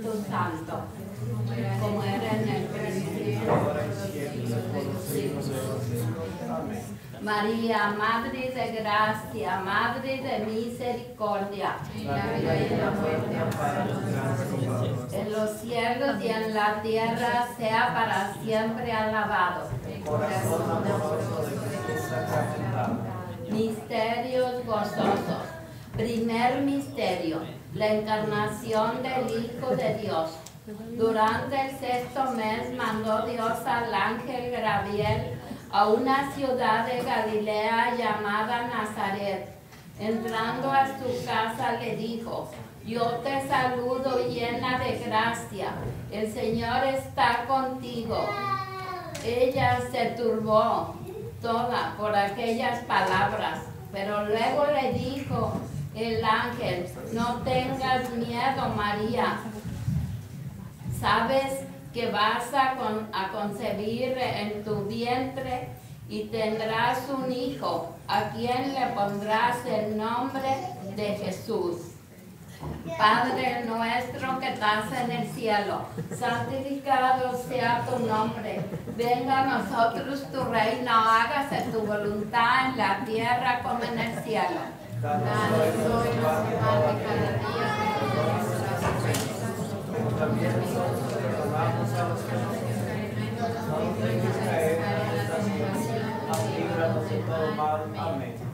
Espíritu Santo, como era en el principio, ahora y en los siglos de los siglos. María, Madre de Gracia, Madre de Misericordia, en los cielos y en la tierra sea para siempre alabado. Misterios gozosos. Primer misterio, la encarnación del Hijo de Dios. Durante el sexto mes mandó Dios al ángel Gabriel a una ciudad de Galilea llamada Nazaret. Entrando a su casa le dijo, yo te saludo llena de gracia, el Señor está contigo. Ella se turbó toda por aquellas palabras, pero luego le dijo el ángel, no tengas miedo María, sabes que vas a, con- a concebir en tu vientre y tendrás un hijo, a quien le pondrás el nombre de Jesús. Padre nuestro que estás en el cielo, santificado sea tu nombre. Venga a nosotros tu reino, hágase tu voluntad en la tierra como en el cielo.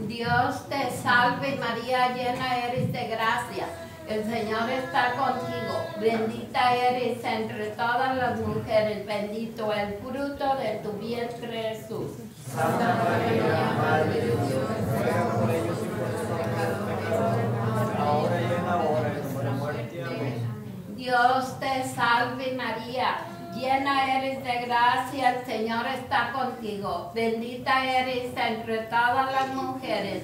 Dios te salve María, llena eres de gracia. El Señor está contigo. Bendita eres entre todas las mujeres. Bendito el fruto de tu vientre Jesús. Santa María, Madre de Dios, y por los pecadores, ahora y en la hora de nuestra muerte. Amén. Dios te salve María, llena eres de gracia, el Señor está contigo. Bendita eres entre todas las mujeres.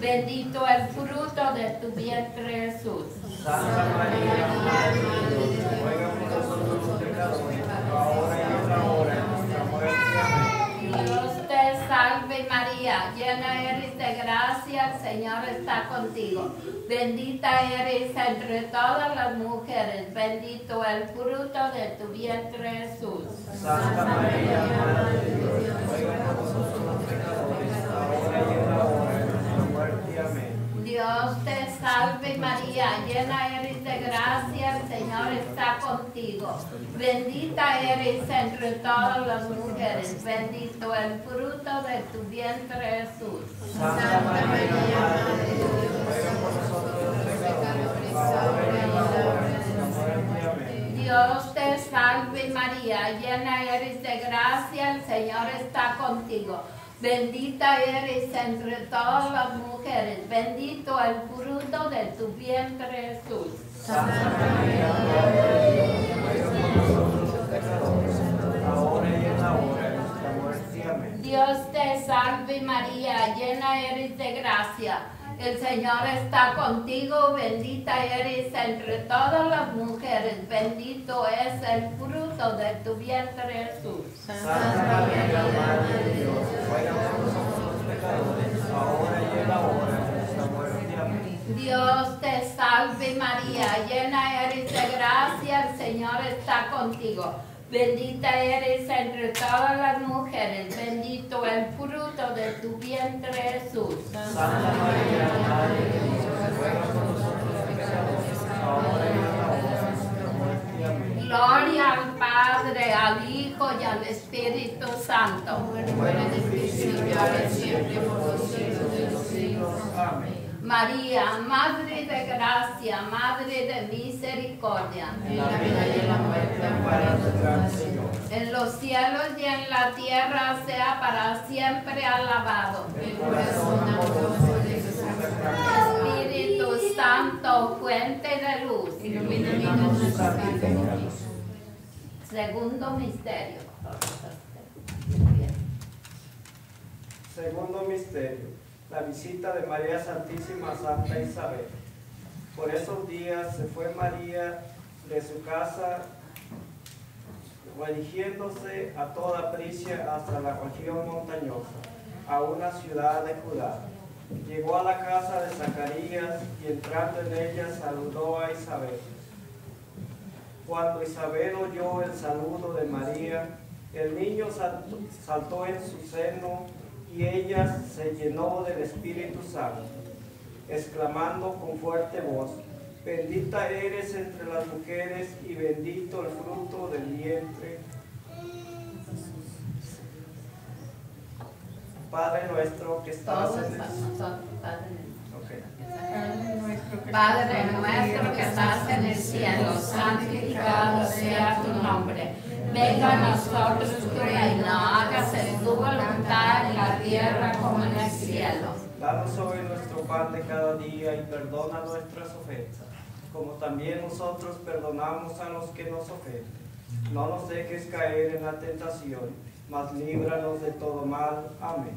Bendito el fruto de tu vientre Jesús. Santa María, Madre de Dios, ruega por nosotros pecadores, ahora y en la hora de nuestra muerte. Amén. Dios te salve María, llena eres de gracia, el Señor está contigo. Bendita eres entre todas las mujeres, bendito el fruto de tu vientre Jesús. Santa María, Madre de Dios, ruega por nosotros los pecadores, ahora y en la hora de nuestra muerte. Amén. Dios te salve María, llena eres de gracia, el Señor está contigo. Bendita eres entre todas las mujeres, bendito el fruto de tu vientre Jesús. Santa María, Madre de Dios, por nosotros los pecadores, ahora y en la hora de nuestra muerte. Amén. Dios te salve María, llena eres de gracia, el Señor está contigo. Bendita eres entre todas las mujeres, bendito el fruto de tu vientre Jesús. Santa María, ahora de. Amén. Dios te salve María, llena eres de gracia. El Señor está contigo, bendita eres entre todas las mujeres, bendito es el fruto de tu vientre Jesús. Santa María, Madre de Dios, ruega por nosotros pecadores, ahora y en la hora de nuestra muerte. Amén. Dios te salve María, llena eres de gracia, el Señor está contigo. Bendita eres entre todas las mujeres, bendito el fruto de tu vientre Jesús. Santa María, Madre de Dios, ruega por nosotros los pecadores, ahora y en la hora de nuestra muerte. Amén. Gloria al Padre, al Hijo y al Espíritu Santo. Como era en el principio, ahora y siempre, por los siglos de los siglos. Amén. María, Madre de gracia, Madre de misericordia. En la vida y en la muerte, amparanos, Gran Señor. En los cielos y en la tierra sea para siempre alabado. El corazón amoroso de Jesús sacramento, Espíritu Santo, fuente de luz. ilumínanos sus santificados. Segundo misterio. Segundo misterio, la visita de María Santísima Santa Isabel. Por esos días se fue María de su casa, dirigiéndose a toda prisa hasta la región montañosa, a una ciudad de Judá. Llegó a la casa de Zacarías y entrando en ella saludó a Isabel. Cuando Isabel oyó el saludo de María, el niño saltó en su seno y ella se llenó del Espíritu Santo, exclamando con fuerte voz, bendita eres entre las mujeres y bendito el fruto del vientre. Padre nuestro que estás Todos en el... Ok. Padre nuestro que estás en el cielo, santificado sea tu nombre. Venga a nosotros tu reino, hágase tu voluntad en la tierra como en el cielo. Danos hoy nuestro pan de cada día y perdona nuestras ofensas, como también nosotros perdonamos a los que nos ofenden. No nos dejes caer en la tentación, mas líbranos de todo mal. Amén.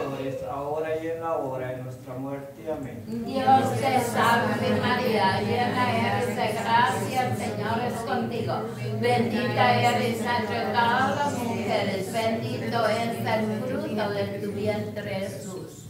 pecadores, ahora y en la hora de nuestra muerte. Amén. Dios te salve María, llena eres de gracia, el Señor es contigo. Bendita eres entre todas las mujeres, bendito es el fruto de tu vientre Jesús.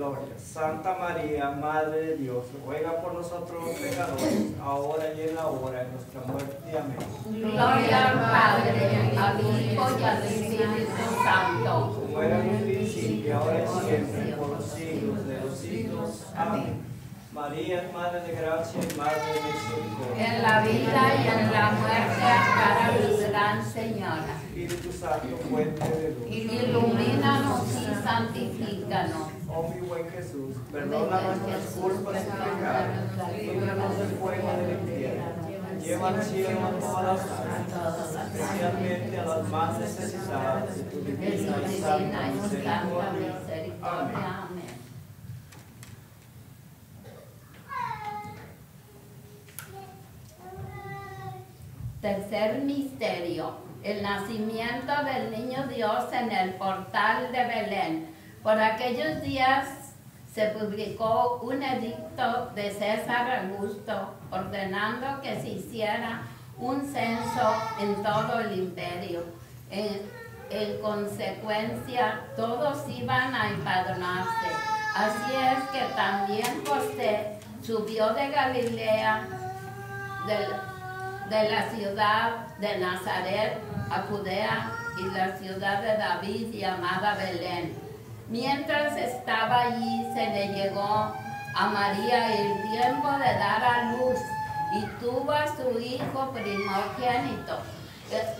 Gloria. Santa María, Madre de Dios, ruega por nosotros los pecadores, ahora y en la hora de nuestra muerte. Amén. Gloria al Padre, al Hijo y al Espíritu Santo. Como era en un principio, ahora y siempre, por los siglos de los siglos. Amén. María es Madre de Gracia y Madre de Misericordia. En la vida y en la muerte amparanos, Gran Señora. Espíritu Santo, fuente de luz. Ilumínanos y santifícanos. Oh mi buen Jesús, perdona nuestras culpas y pecados, líbranos del fuego del infierno, lleva al cielo a todas las almas, especialmente a las más necesitadas de tu divina y santa misericordia. Amén. Tercer misterio, el nacimiento del niño Dios en el portal de Belén. Por aquellos días se publicó un edicto de César Augusto ordenando que se hiciera un censo en todo el imperio. En, en consecuencia, todos iban a empadronarse. Así es que también José subió de Galilea, del- de la ciudad de Nazaret a Judea y la ciudad de David llamada Belén. Mientras estaba allí se le llegó a María el tiempo de dar a luz y tuvo a su hijo primogénito,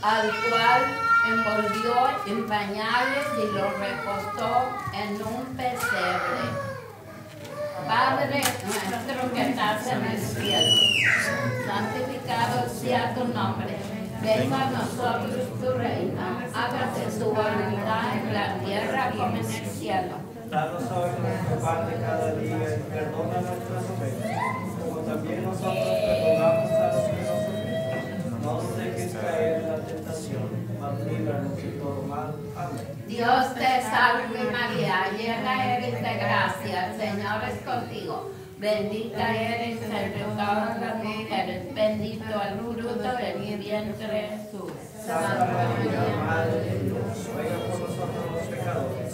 al cual envolvió en pañales y lo recostó en un pesebre. Padre nuestro que estás en el cielo, santificado sea tu nombre. Venga a nosotros tu reino. Hágase tu voluntad en la como en el cielo. Danos hoy nuestro pan de cada día y perdona nuestras ofensas, como también nosotros perdonamos a los que nos ofenden. No nos dejes caer en la tentación, mas líbranos de todo mal. Amén. Dios te salve María, llena eres de gracia, el Señor es contigo. Bendita eres entre todas las mujeres, bendito el fruto de mi vientre Jesús. Santa María, Madre de Dios, ruega por nosotros los pecadores,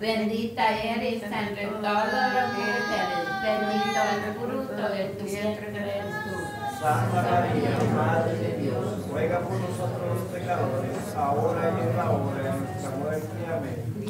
Bendita eres entre todas las mujeres, bendito el fruto de tu vientre Jesús. Santa María, Madre de Dios, ruega por nosotros los pecadores, ahora y en la hora de nuestra muerte. Amén.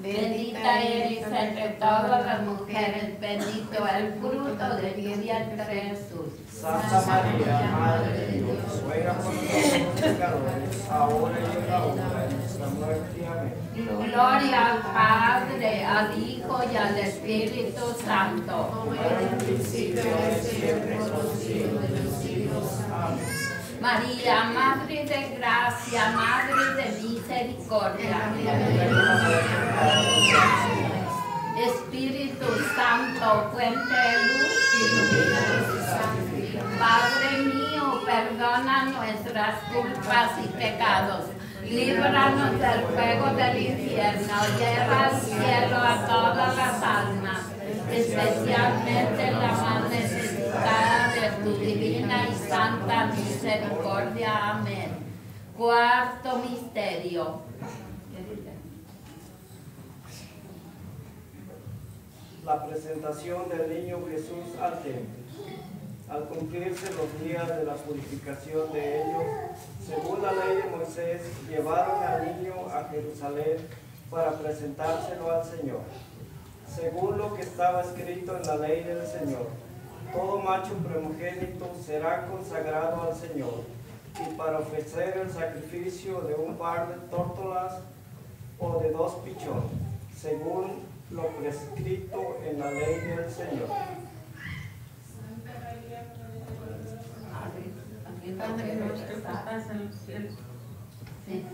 Bendita eres entre todas las mujeres, bendito el fruto de tu vientre Jesús. Santa María, Madre de Dios, ruega por nosotros los pecadores, ahora y en la hora de nuestra muerte. Amén. Gloria al Padre, al Hijo y al Espíritu Santo. Como era en principio, y siempre, por los siglos de los siglos. Amén. María, Madre de Gracia, Madre de Misericordia. Espíritu Santo, fuente de luz, ilumínanos y santifica. Padre mío, perdona nuestras culpas y pecados. Líbranos del fuego del infierno, lleva al cielo a todas las almas, especialmente la más necesitada de tu divina y santa misericordia. Amén. Cuarto misterio. La presentación del niño Jesús al templo. Al cumplirse los días de la purificación de ellos, según la ley de Moisés, llevaron al niño a Jerusalén para presentárselo al Señor. Según lo que estaba escrito en la ley del Señor, todo macho primogénito será consagrado al Señor, y para ofrecer el sacrificio de un par de tórtolas o de dos pichones, según lo prescrito en la ley del Señor. Padre nuestro que estás en los cielos. Sí.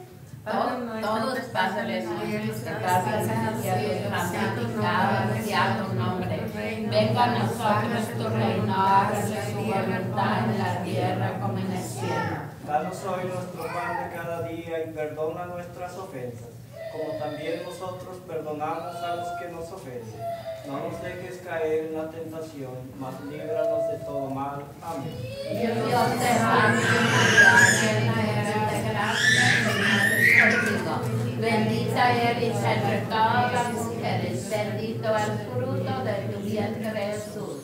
Todos pasan los cielos, que pasan en el cielo, santificado sea tu nombre. Venga a nosotros tu reino, hágase su voluntad en la tierra como en el cielo. Danos hoy nuestro pan de cada día y perdona nuestras ofensas, como también nosotros perdonamos a los que nos ofenden. No nos dejes caer en la tentación, mas líbranos de todo mal. Amén. Dios te contigo. Bendita eres entre todas las mujeres, bendito el fruto de tu vientre Jesús.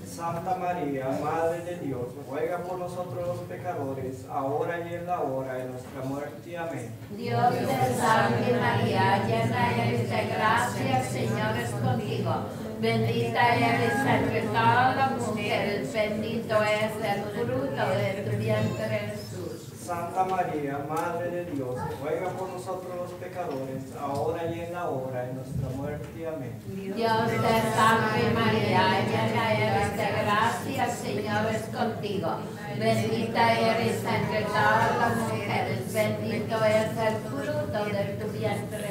Santa María, Madre de Dios, ruega por nosotros los pecadores, ahora y en la hora de nuestra muerte. Amén. Dios te salve María, llena eres de gracia, el Señor es contigo. Bendita eres entre todas las mujeres, bendito es el fruto de tu vientre. Santa María, Madre de Dios, ruega por nosotros los pecadores, ahora y en la hora de nuestra muerte. Amén. Dios te salve María, llena eres de gracia, Señor es contigo. Bendita eres entre todas las mujeres, bendito es el fruto de tu vientre.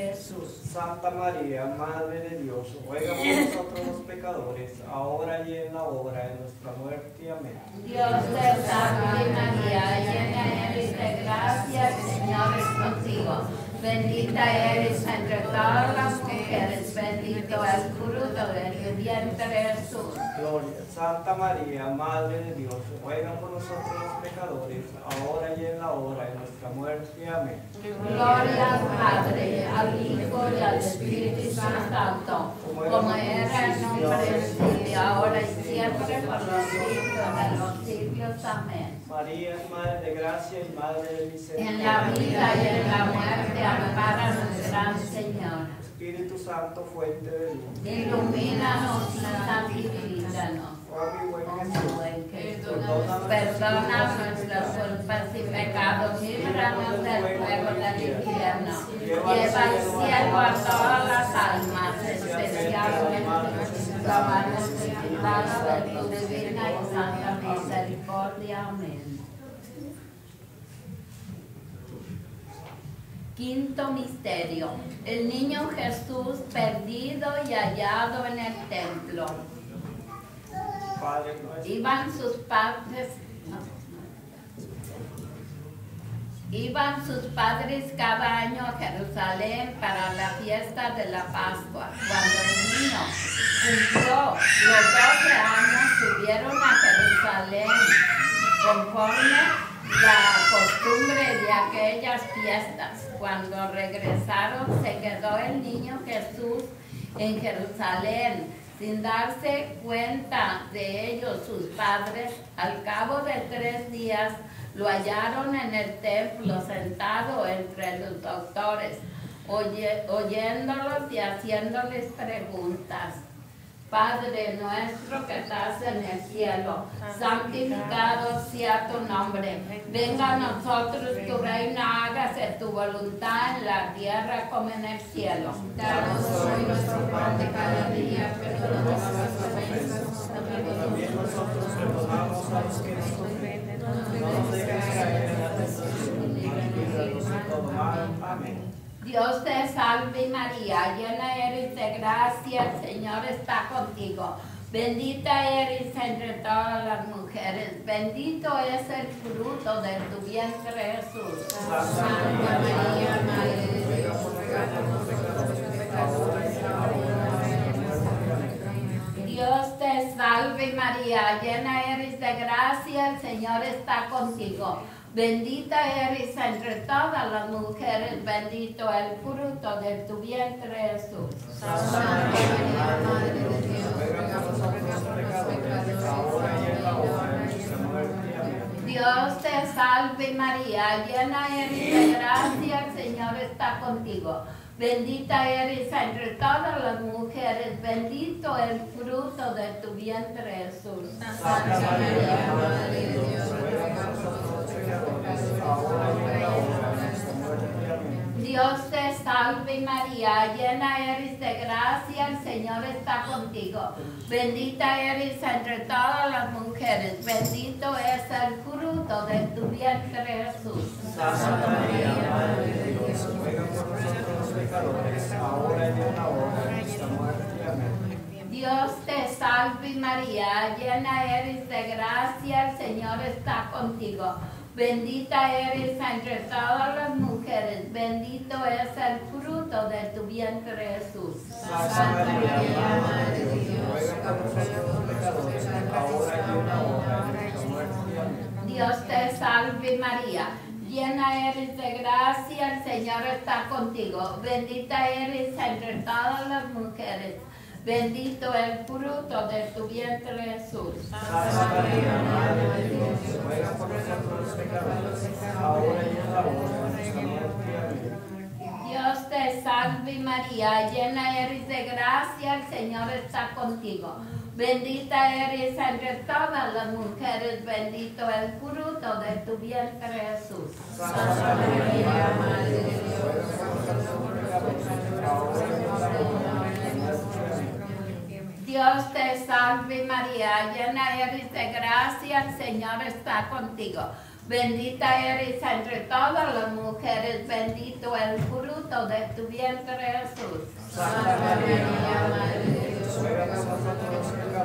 Santa María, Madre de Dios, ruega por nosotros los pecadores, ahora y en la hora de nuestra muerte. Amén. Dios te salve María, llena eres de gracia, el Señor es contigo. Bendita eres entre todas las mujeres, bendito el fruto de tu vientre Jesús. Gloria. Santa María, Madre de Dios, ruega por nosotros los pecadores, ahora y en la hora de nuestra muerte. Amén. Gloria al Padre, al Hijo y al Espíritu Santo, como era en nombre del ahora y siempre, por los siglos de los siglos. Amén. María Madre de Gracia y Madre de Misericordia. En la vida y en la muerte, amparanos, Gran Señor. Espíritu Santo, fuente de luz. Ilumínanos y santifícanos. Oh mi buen Jesús, perdona Perdona nuestras culpas y pecados, líbranos del fuego del infierno. Lleva al cielo a todas las almas, especialmente los más necesitados de tu Amén. Quinto misterio. El niño Jesús perdido y hallado en el templo. Iban sus padres, iban sus padres cada año a Jerusalén para la fiesta de la Pascua. Cuando el niño cumplió los 12 años, subieron a Jerusalén conforme la costumbre de aquellas fiestas. Cuando regresaron, se quedó el niño Jesús en Jerusalén sin darse cuenta de ello sus padres, al cabo de tres días lo hallaron en el templo sentado entre los doctores, oyéndolos y haciéndoles preguntas. Padre nuestro que estás en el cielo, santificado sea tu nombre. Venga a nosotros tu reino, hágase tu voluntad en la tierra como en el cielo. Danos hoy nuestro pan de cada día, perdona nuestras ofensas, Dios te salve María, llena eres de gracia, el Señor está contigo. Bendita eres entre todas las mujeres, bendito es el fruto de tu vientre Jesús. Santa María, Madre de Dios, de. Dios te salve María, llena eres gracia, el Señor está contigo. Bendita eres entre todas las mujeres, bendito el fruto de tu vientre Jesús. Dios te salve María, llena eres de gracia, el Señor está contigo. Bendita eres entre todas las mujeres, bendito el fruto de tu vientre Jesús. Santa María, Madre de Dios. Dios te salve María, llena eres de gracia, el Señor está contigo. Bendita eres entre todas las mujeres, bendito es el fruto de tu vientre Jesús. Santa María, Madre de Dios, ruega por nosotros los pecadores, ahora y en la hora de nuestra muerte. Amén. Dios te salve María, llena eres de gracia, el Señor está contigo. Bendita eres entre todas las mujeres, bendito es el fruto de tu vientre Jesús. Santa María, Madre de Dios. Dios te salve María, llena eres de gracia, el Señor está contigo. Bendita eres entre todas las mujeres, bendito el fruto de tu vientre Jesús. Santa María, Madre de Dios, ruega por nosotros los pecadores, ahora y en la hora de nuestra muerte. Amén. Dios te salve María, llena eres de gracia, el Señor está contigo. Bendita eres entre todas las mujeres, bendito el fruto de tu vientre Jesús. Santa María, Madre de Dios. Dios te salve María, llena eres de gracia, el Señor está contigo. Bendita eres entre todas las mujeres, bendito el fruto de tu vientre Jesús. Santa María, Madre de Dios,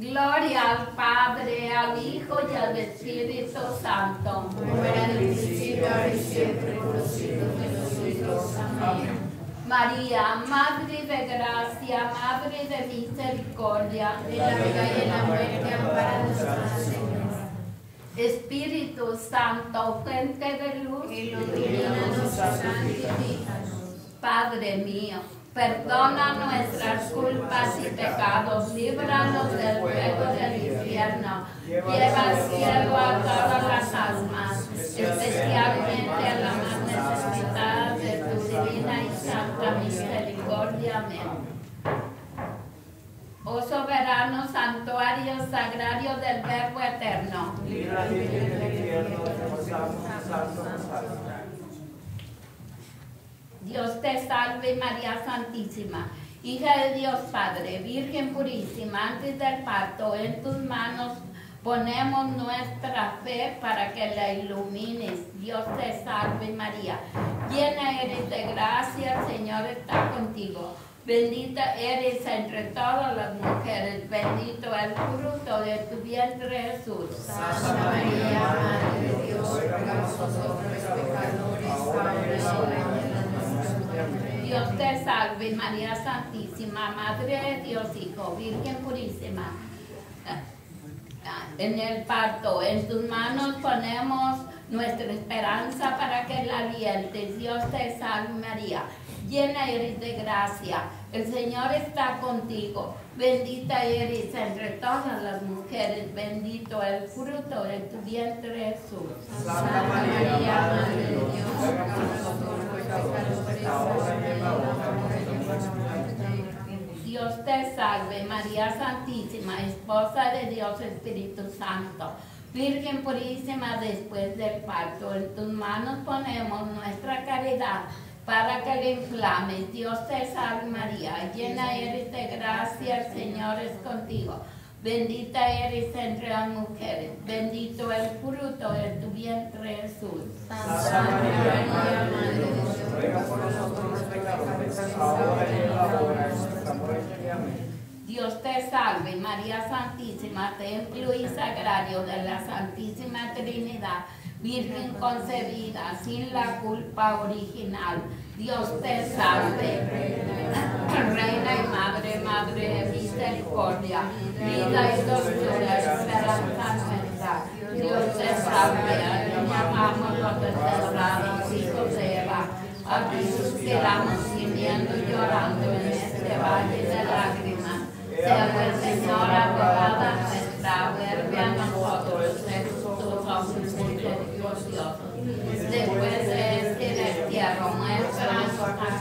Gloria al Padre, al Hijo y al Espíritu Santo. Como era en el principio, ahora y siempre, por los siglos de los siglos. Amén. María, Madre de Gracia, Madre de Misericordia, En la vida y en la muerte, amparados a Señor. Espíritu Santo, fuente de luz, Ilumínanos, santifícanos. Padre mío, perdona nuestras culpas y pecados, líbranos del fuego del infierno, lleva al cielo a todas las almas, especialmente a la más necesitada de tu divina y santa misericordia. Amén. Oh soberano santuario sagrario del Verbo eterno, Libra de del infierno, rezamos, Santo Rosario. Dios te salve María Santísima, hija de Dios Padre, Virgen purísima, antes del parto, en tus manos ponemos nuestra fe para que la ilumines. Dios te salve María, llena eres de gracia, el Señor está contigo. Bendita eres entre todas las mujeres, bendito el fruto de tu vientre Jesús. Santa María, Madre de Dios, ruega por nosotros pecadores, ahora. Dios te salve María Santísima, Madre de Dios Hijo, Virgen purísima. En el parto, en tus manos ponemos nuestra esperanza para que la alientes. Dios te salve María, llena eres de gracia. El Señor está contigo. Bendita eres entre todas las mujeres, bendito el fruto de tu vientre Jesús. Santa María, Madre de Dios, Dios te salve, María Santísima, esposa de Dios Espíritu Santo. Virgen purísima después del parto, en tus manos ponemos nuestra caridad para que le inflames. Dios te salve María, llena eres de gracia, el Señor es contigo. Bendita eres entre las mujeres, bendito el fruto de tu vientre Jesús. Santa María, Madre de Dios, ruega por nosotros los pecadores, ahora y en la hora de nuestra muerte. Amén. Dios te salve, María Santísima, templo y sagrario de la Santísima Trinidad, Virgen concebida sin la culpa original. Dios te salve, Reina y Madre, Madre de misericordia, vida y dulzura, esperanza nuestra. Dios te salve, llamamos los desterrados hijos de Eva, a ti suspiramos gimiendo y llorando en este valle de lágrimas. Sea el Señor abogada nuestra, vuelve a nosotros, tus misericordiosos. Después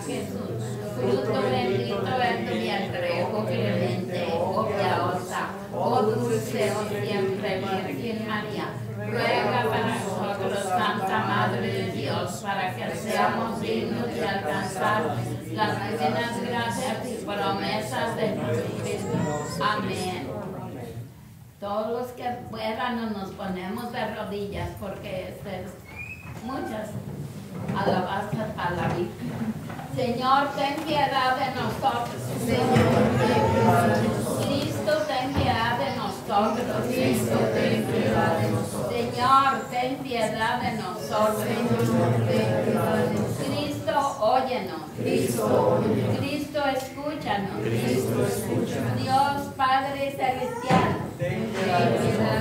Jesús, fruto bendito de tu vientre, oh clemente, oh piadosa, oh dulce, oh siempre Virgen María. Ruega para nosotros, Santa Madre de Dios, para que seamos dignos de alcanzar las divinas gracias y promesas de Jesucristo. Amén. Todos los que puedan nos ponemos de rodillas porque este es muchas alabanzas para la. Señor, ten piedad de nosotros. Señor. Cristo, ten piedad de nosotros. Cristo, ten piedad de nosotros. Señor, ten piedad de nosotros. Señor, ten piedad de nosotros. Cristo, óyenos. Cristo, Cristo, escúchanos. Cristo, escúchanos. Dios Padre Celestial. Ten piedad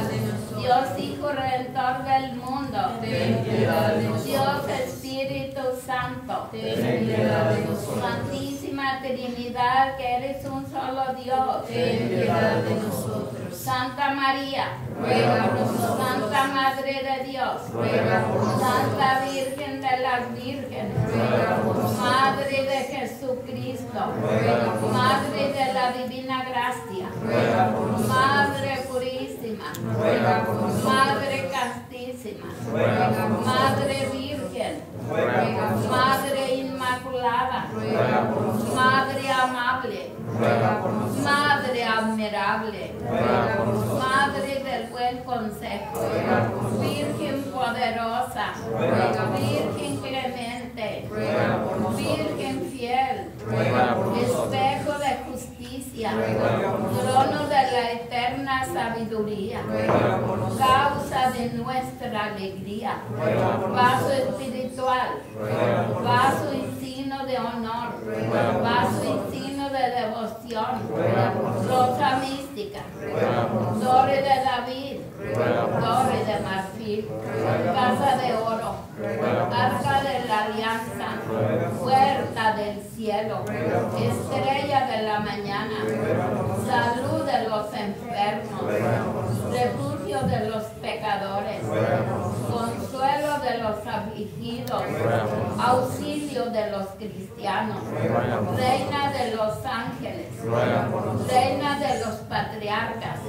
de nosotros. Dios Hijo Redentor del mundo. Ten piedad de nosotros. Dios Espíritu Santo. Ten piedad de nosotros. Santísima Trinidad, que eres un solo Dios. Ten piedad de nosotros. Santa María, Ruega por nosotros. Santa Madre de Dios, Ruega por nosotros. Santa Virgen de las Vírgenes, Ruega por nosotros. Madre de Jesucristo, Ruega por Madre de la Divina Gracia, Ruega por nosotros. Madre Purísima, Ruega por nosotros. Madre Castísima, Ruega por nosotros. Madre Virgen, Ruega por nosotros. Madre Inmaculada, Ruega por nosotros. Madre Amable, Ruega por nosotros. Madre Admirable, Ruega por nosotros. Madre del Buen Consejo, Ruega por nosotros. Virgen Poderosa, Ruega por nosotros. Virgen Clemente, Ruega por nosotros. Virgen Fiel, Ruega por nosotros. Espejo de Justicia, Ruega por nosotros. Trono de la Eterna Sabiduría, Ruega por nosotros. Causa de nuestra alegría, Ruega por Vaso espiritual, Ruega por Vaso y signo de honor, Ruega por Vaso y signo de devoción, Ruega por nosotros. Rosa mística, Ruega por nosotros. Torre de David, Ruega por Torre de marfil, Ruega Casa de oro, Ruega por Arca de la alianza, Ruega por Puerta del cielo, Ruega por Estrella de la mañana, Ruega por nosotros. Salud de los enfermos, Ruega por nosotros. Refugio de los pecadores, Ruega por nosotros. Consuelo de los afligidos. Auxilio de los cristianos. Reina de los ángeles. Reina de los patriarcas.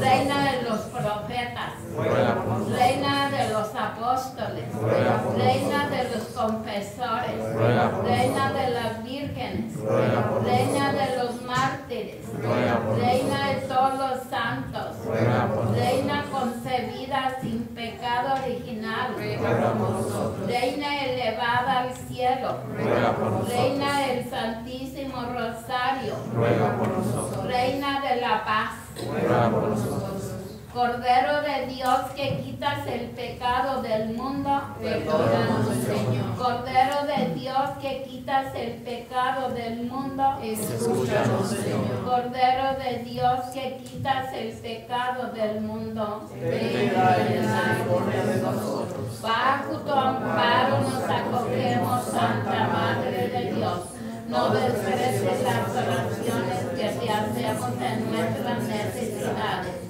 Reina de los profetas. Reina de los apóstoles. Reina de los confesores, Reina de las vírgenes. Reina de los mártires. Reina de todos los santos. Reina concebida sin pecado original, Ruega por nosotros. Reina elevada al cielo, Ruega por nosotros. Reina del Santísimo Rosario, Ruega por nosotros. Reina de la paz. Ruega por nosotros. Cordero de Dios que quitas el pecado del mundo, Perdónanos, Señor. Cordero de Dios que quitas el pecado del mundo, Escúchanos, Señor. Cordero de Dios que quitas el pecado del mundo, de nosotros. Bajo tu amparo nos acogemos, Santa Madre de Dios. No desprecies las oraciones que te hacemos en nuestras necesidades.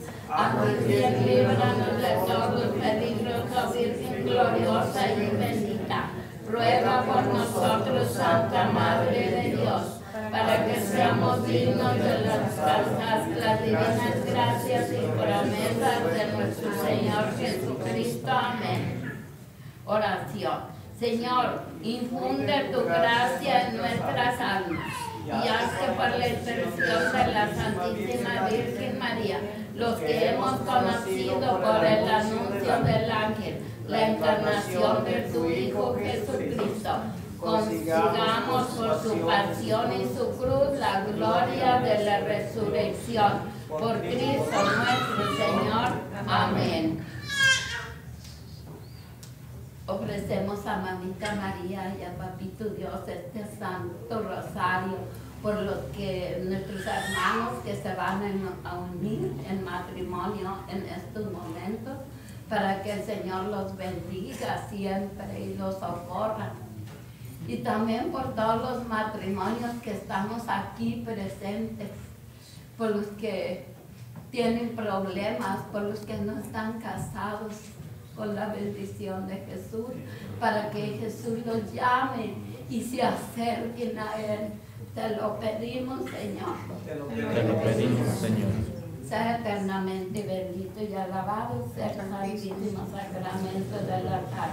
Bien líbranos de todos peligros, oh Virgen gloriosa y bendita. Ruega por nosotros, Santa Madre de Dios, para que seamos dignos de las, divinas gracias y promesas de nuestro Señor Jesucristo. Amén. Oración. Señor, infunde tu gracia en nuestras almas y haz que por la intercesión de la Santísima Virgen María, los que hemos conocido por el anuncio del ángel, la encarnación de tu Hijo Jesucristo, consigamos por su pasión y su cruz la gloria de la resurrección. Por Cristo nuestro Señor. Amén. Ofrecemos a Mamita María y a Papito Dios este santo rosario por los que nuestros hermanos que se van a unir en matrimonio en estos momentos, para que el Señor los bendiga siempre y los socorra. Y también por todos los matrimonios que estamos aquí presentes, por los que tienen problemas, por los que no están casados, con la bendición de Jesús, para que Jesús los llame y se acerquen a Él. Te lo pedimos, Señor. Te lo pedimos, Señor. Sea eternamente bendito y alabado sea el santísimo sacramento del altar,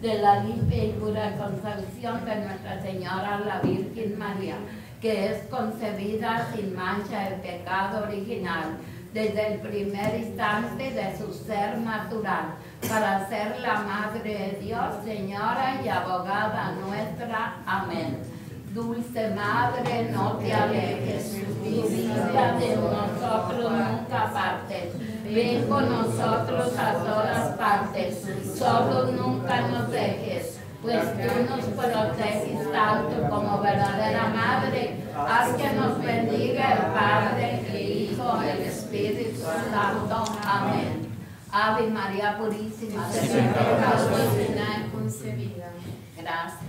de la limpia y pura concepción de Nuestra Señora la Virgen María, que es concebida sin mancha de pecado original desde el primer instante de su ser natural, para ser la Madre de Dios, Señora y abogada nuestra. Amén. Dulce Madre, no te alejes, vida de nosotros nunca partes. Ven con nosotros a todas partes, solo nunca nos dejes, pues tú nos proteges tanto como verdadera Madre. Haz que nos bendiga el Padre, el Hijo, el Espíritu Santo. Amén. Ave María Purísima, sin pecado original concebida. Gracias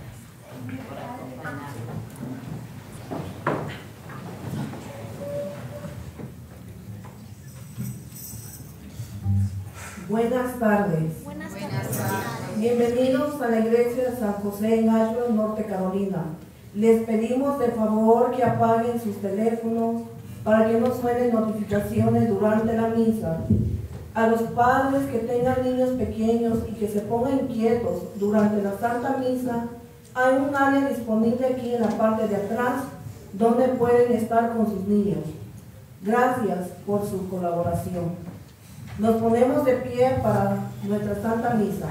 Buenas tardes. Buenas tardes. Bienvenidos a la iglesia de San José en Ashland, Norte Carolina. Les pedimos de favor que apaguen sus teléfonos para que no suenen notificaciones durante la misa. A los padres que tengan niños pequeños y que se pongan quietos durante la Santa Misa, hay un área disponible aquí en la parte de atrás donde pueden estar con sus niños. Gracias por su colaboración. Nos ponemos de pie para nuestra Santa Misa.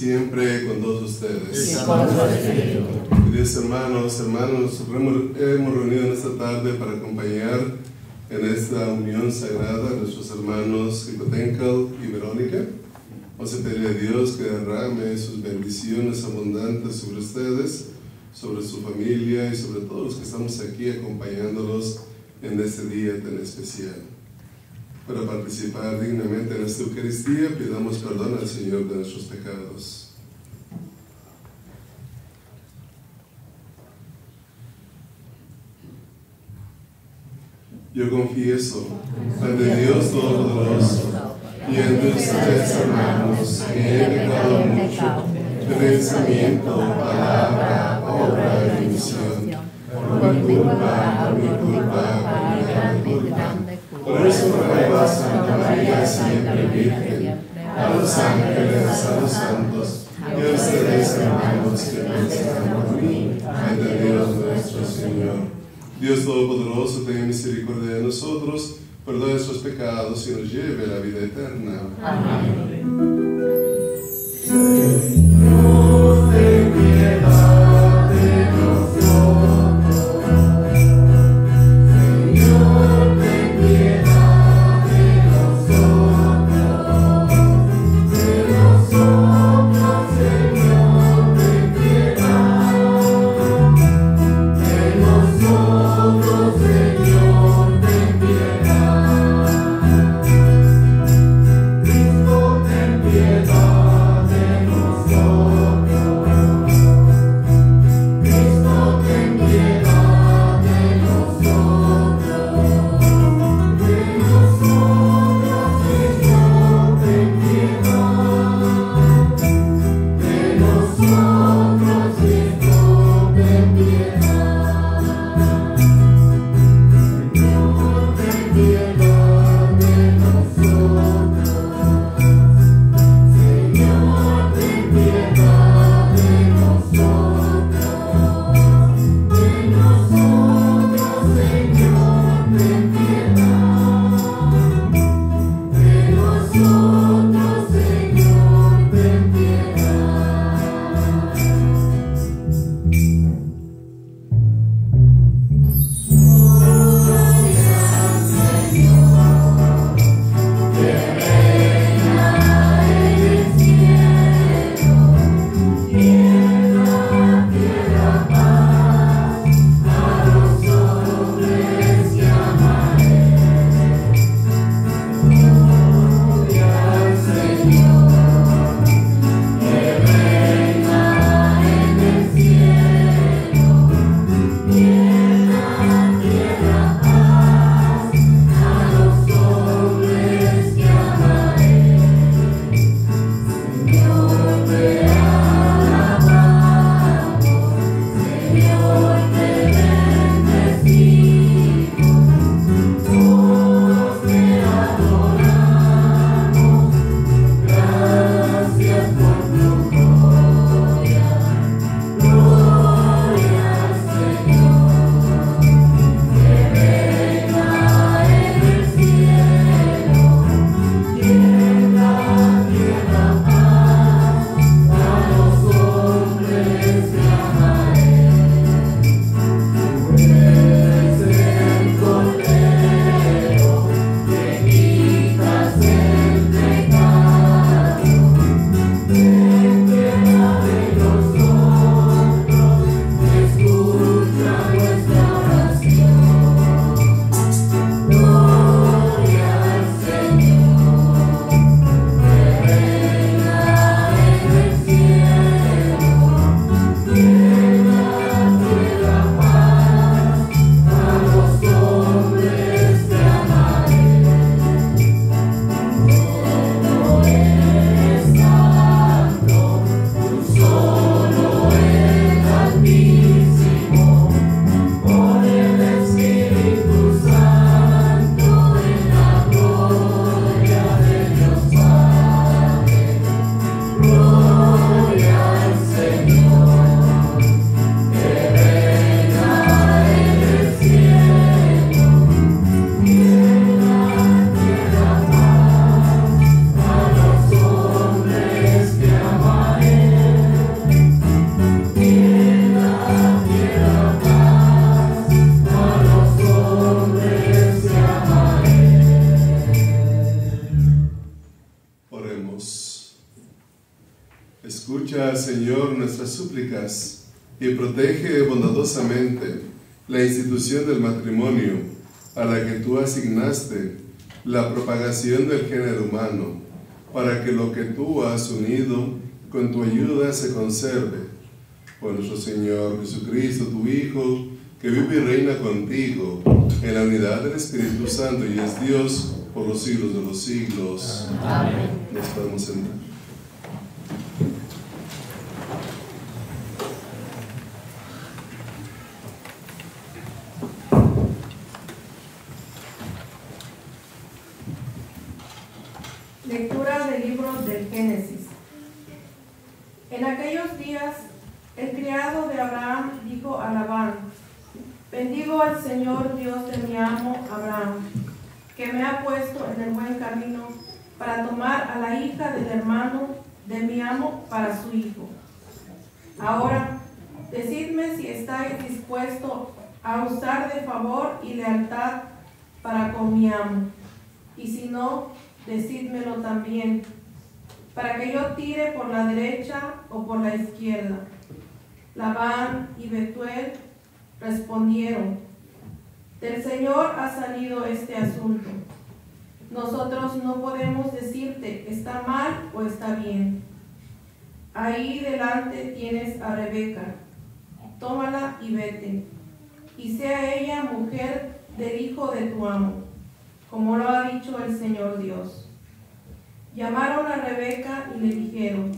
Siempre con todos ustedes. Queridos hermanos, hermanos, nos hemos reunido en esta tarde para acompañar en esta unión sagrada a nuestros hermanos Hipotencal y Verónica. Vamos a pedir a Dios que derrame sus bendiciones abundantes sobre ustedes, sobre su familia y sobre todos los que estamos aquí acompañándolos en este día tan especial. Para participar dignamente en esta Eucaristía, pidamos perdón al Señor de nuestros pecados. Yo confieso ante Dios Todopoderoso y ante ustedes, hermanos, que he pecado mucho de pensamiento, palabra, obra y omisión. Por mi culpa, por mi culpa, por mi culpa. Por eso ruego a Santa María, siempre Virgen, a los ángeles, a los santos, y a ustedes, hermanos, que piensan por mí, ante Dios nuestro Señor. Dios Todopoderoso, tenga misericordia de nosotros, perdone nuestros pecados y nos lleve a la vida eterna. Cristo y protege bondadosamente la institución del matrimonio a la que tú asignaste la propagación del género humano, para que lo que tú has unido con tu ayuda se conserve. Por nuestro Señor Jesucristo, tu Hijo, que vive y reina contigo en la unidad del Espíritu Santo y es Dios por los siglos de los siglos. Amén. Nos podemos sentar. Lectura del libro del Génesis. En aquellos días, el criado de Abraham dijo a Labán, bendigo al Señor Dios de mi amo Abraham, que me ha puesto en el buen camino para tomar a la hija del hermano de mi amo para su hijo. Ahora, decidme si estáis dispuesto a usar de favor y lealtad para con mi amo, y si no, decídmelo también, para que yo tire por la derecha o por la izquierda. Labán y Betuel respondieron, del Señor ha salido este asunto. Nosotros no podemos decirte está mal o está bien. Ahí delante tienes a Rebeca, tómala y vete, y sea ella mujer del hijo de tu amo como lo ha dicho el Señor Dios. Llamaron a Rebeca y le dijeron,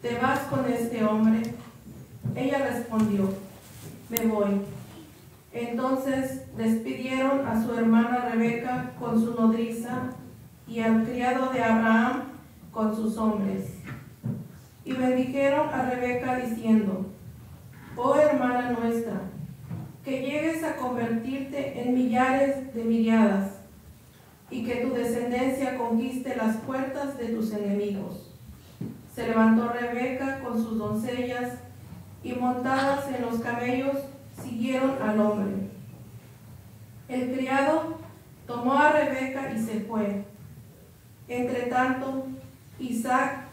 ¿te vas con este hombre? Ella respondió, me voy. Entonces despidieron a su hermana Rebeca con su nodriza y al criado de Abraham con sus hombres. Y bendijeron a Rebeca diciendo, oh hermana nuestra, que llegues a convertirte en millares de miriadas y que tu descendencia conquiste las puertas de tus enemigos. Se levantó Rebeca con sus doncellas y montadas en los camellos siguieron al hombre. El criado tomó a Rebeca y se fue. Entre tanto, Isaac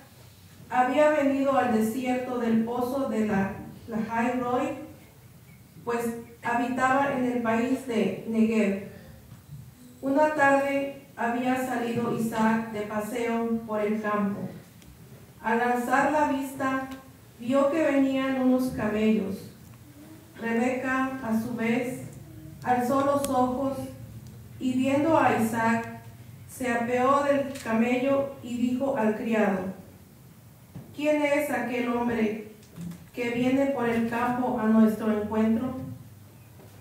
había venido al desierto del pozo de la, la Roy, pues habitaba en el país de Negev. Una tarde había salido Isaac de paseo por el campo. Al alzar la vista, vio que venían unos camellos. Rebeca, a su vez, alzó los ojos y viendo a Isaac, se apeó del camello y dijo al criado, ¿quién es aquel hombre que viene por el campo a nuestro encuentro?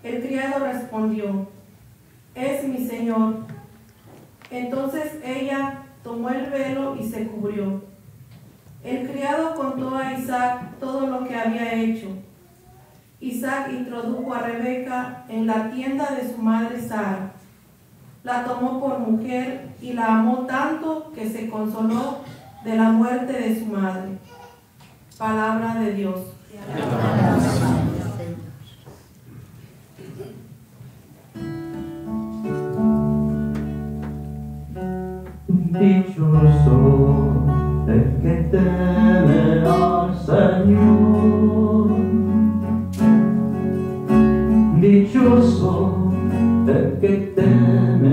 El criado respondió, es mi Señor. Entonces ella tomó el velo y se cubrió. El criado contó a Isaac todo lo que había hecho. Isaac introdujo a Rebeca en la tienda de su madre Sara. La tomó por mujer y la amó tanto que se consoló de la muerte de su madre. Palabra de Dios. Dichoso el que teme al Señor. Dichoso el que teme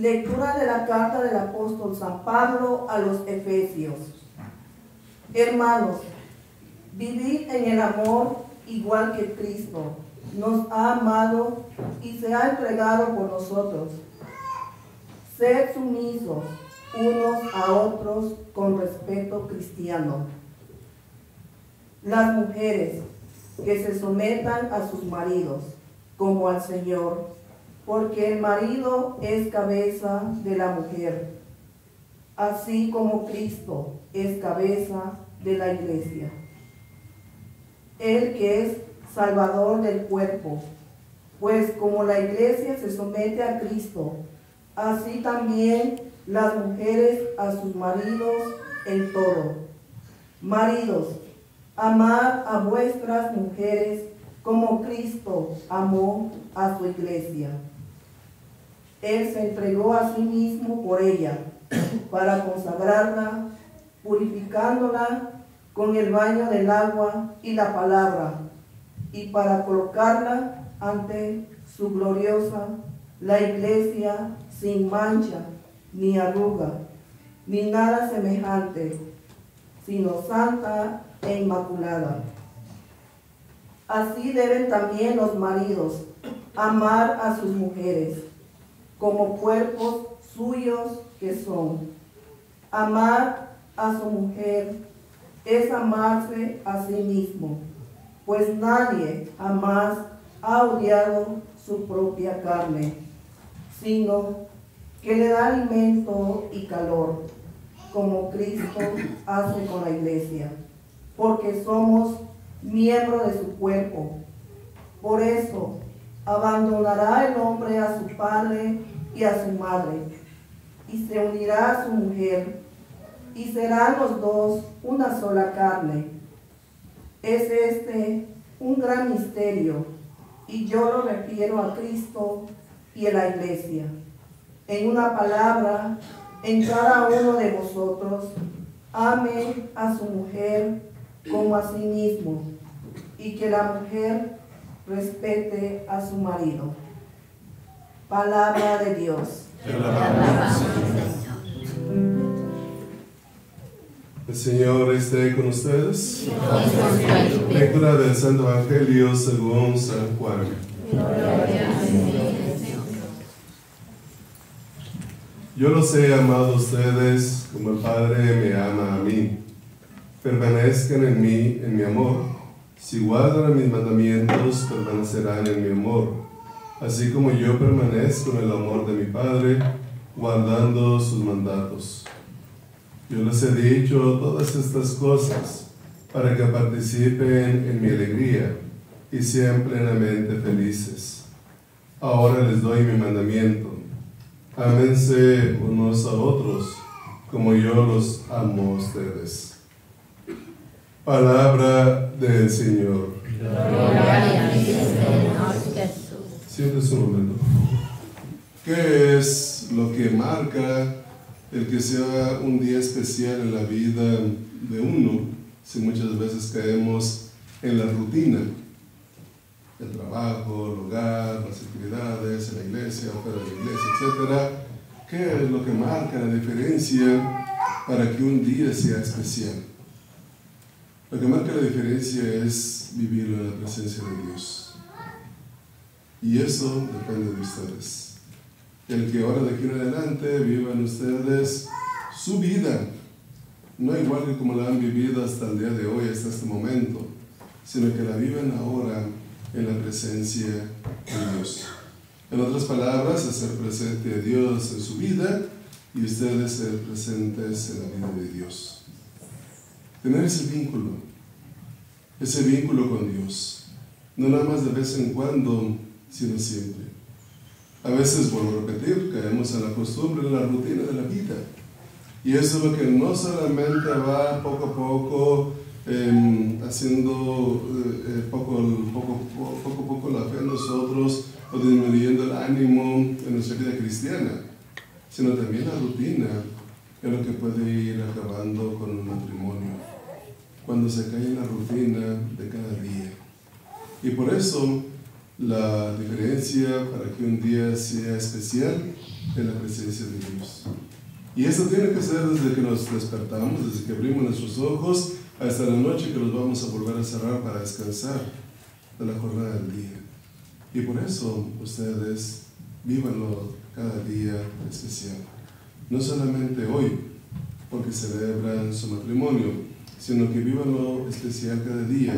Lectura de la carta del apóstol San Pablo a los Efesios. Hermanos, vivid en el amor igual que Cristo nos ha amado y se ha entregado por nosotros. Sed sumisos unos a otros con respeto cristiano. Las mujeres que se sometan a sus maridos como al Señor, porque el marido es cabeza de la mujer, así como Cristo es cabeza de la iglesia. Él que es salvador del cuerpo, pues como la iglesia se somete a Cristo, así también las mujeres a sus maridos en todo. Maridos, amad a vuestras mujeres como Cristo amó a su iglesia. Él se entregó a sí mismo por ella, para consagrarla, purificándola con el baño del agua y la palabra, y para colocarla ante su gloriosa, la iglesia sin mancha, ni arruga, ni nada semejante, sino santa e inmaculada. Así deben también los maridos amar a sus mujeres como cuerpos suyos que son. Amar a su mujer es amarse a sí mismo, pues nadie jamás ha odiado su propia carne, sino que le da alimento y calor, como Cristo hace con la iglesia, porque somos miembros de su cuerpo. Por eso, abandonará el hombre a su padre y a su madre, y se unirá a su mujer, y serán los dos una sola carne. Es este un gran misterio, y yo lo refiero a Cristo y a la iglesia. En una palabra, en cada uno de vosotros, ame a su mujer como a sí mismo, y que la mujer respete a su marido. Palabra de Dios. El Señor esté con ustedes. Lectura del Santo Evangelio según San Juan. Yo los he amado a ustedes como el Padre me ama a mí. Permanezcan en mí, en mi amor. Si guardan mis mandamientos, permanecerán en mi amor. Así como yo permanezco en el amor de mi Padre, guardando sus mandatos. Yo les he dicho todas estas cosas para que participen en mi alegría y sean plenamente felices. Ahora les doy mi mandamiento. Ámense unos a otros como yo los amo a ustedes. Palabra del Señor. Siéntese un momento. ¿Qué es lo que marca el que sea un día especial en la vida de uno? Si muchas veces caemos en la rutina, el trabajo, el hogar, las actividades, en la iglesia, fuera de la iglesia, etc. ¿Qué es lo que marca la diferencia para que un día sea especial? Lo que marca la diferencia es vivirlo en la presencia de Dios. Y eso depende de ustedes. El que ahora de aquí en adelante vivan ustedes su vida no igual que como la han vivido hasta el día de hoy, hasta este momento, sino que la viven ahora en la presencia de Dios. En otras palabras, hacer presente a Dios en su vida y ustedes ser presentes en la vida de Dios. Tener ese vínculo, ese vínculo con Dios, no nada más de vez en cuando, sino siempre. A veces, vuelvo a repetir, caemos en la costumbre, en la rutina de la vida. Y eso es lo que no solamente va poco a poco eh, haciendo eh, eh, poco, poco, poco, poco la fe en nosotros o disminuyendo el ánimo en nuestra vida cristiana, sino también la rutina es lo que puede ir acabando con un matrimonio, cuando se cae en la rutina de cada día. Y por eso la diferencia para que un día sea especial es la presencia de Dios. Y eso tiene que ser desde que nos despertamos, desde que abrimos nuestros ojos, hasta la noche que los vamos a volver a cerrar para descansar de la jornada del día. Y por eso ustedes vívanlo cada día especial. No solamente hoy, porque celebran su matrimonio, sino que vívanlo especial cada día,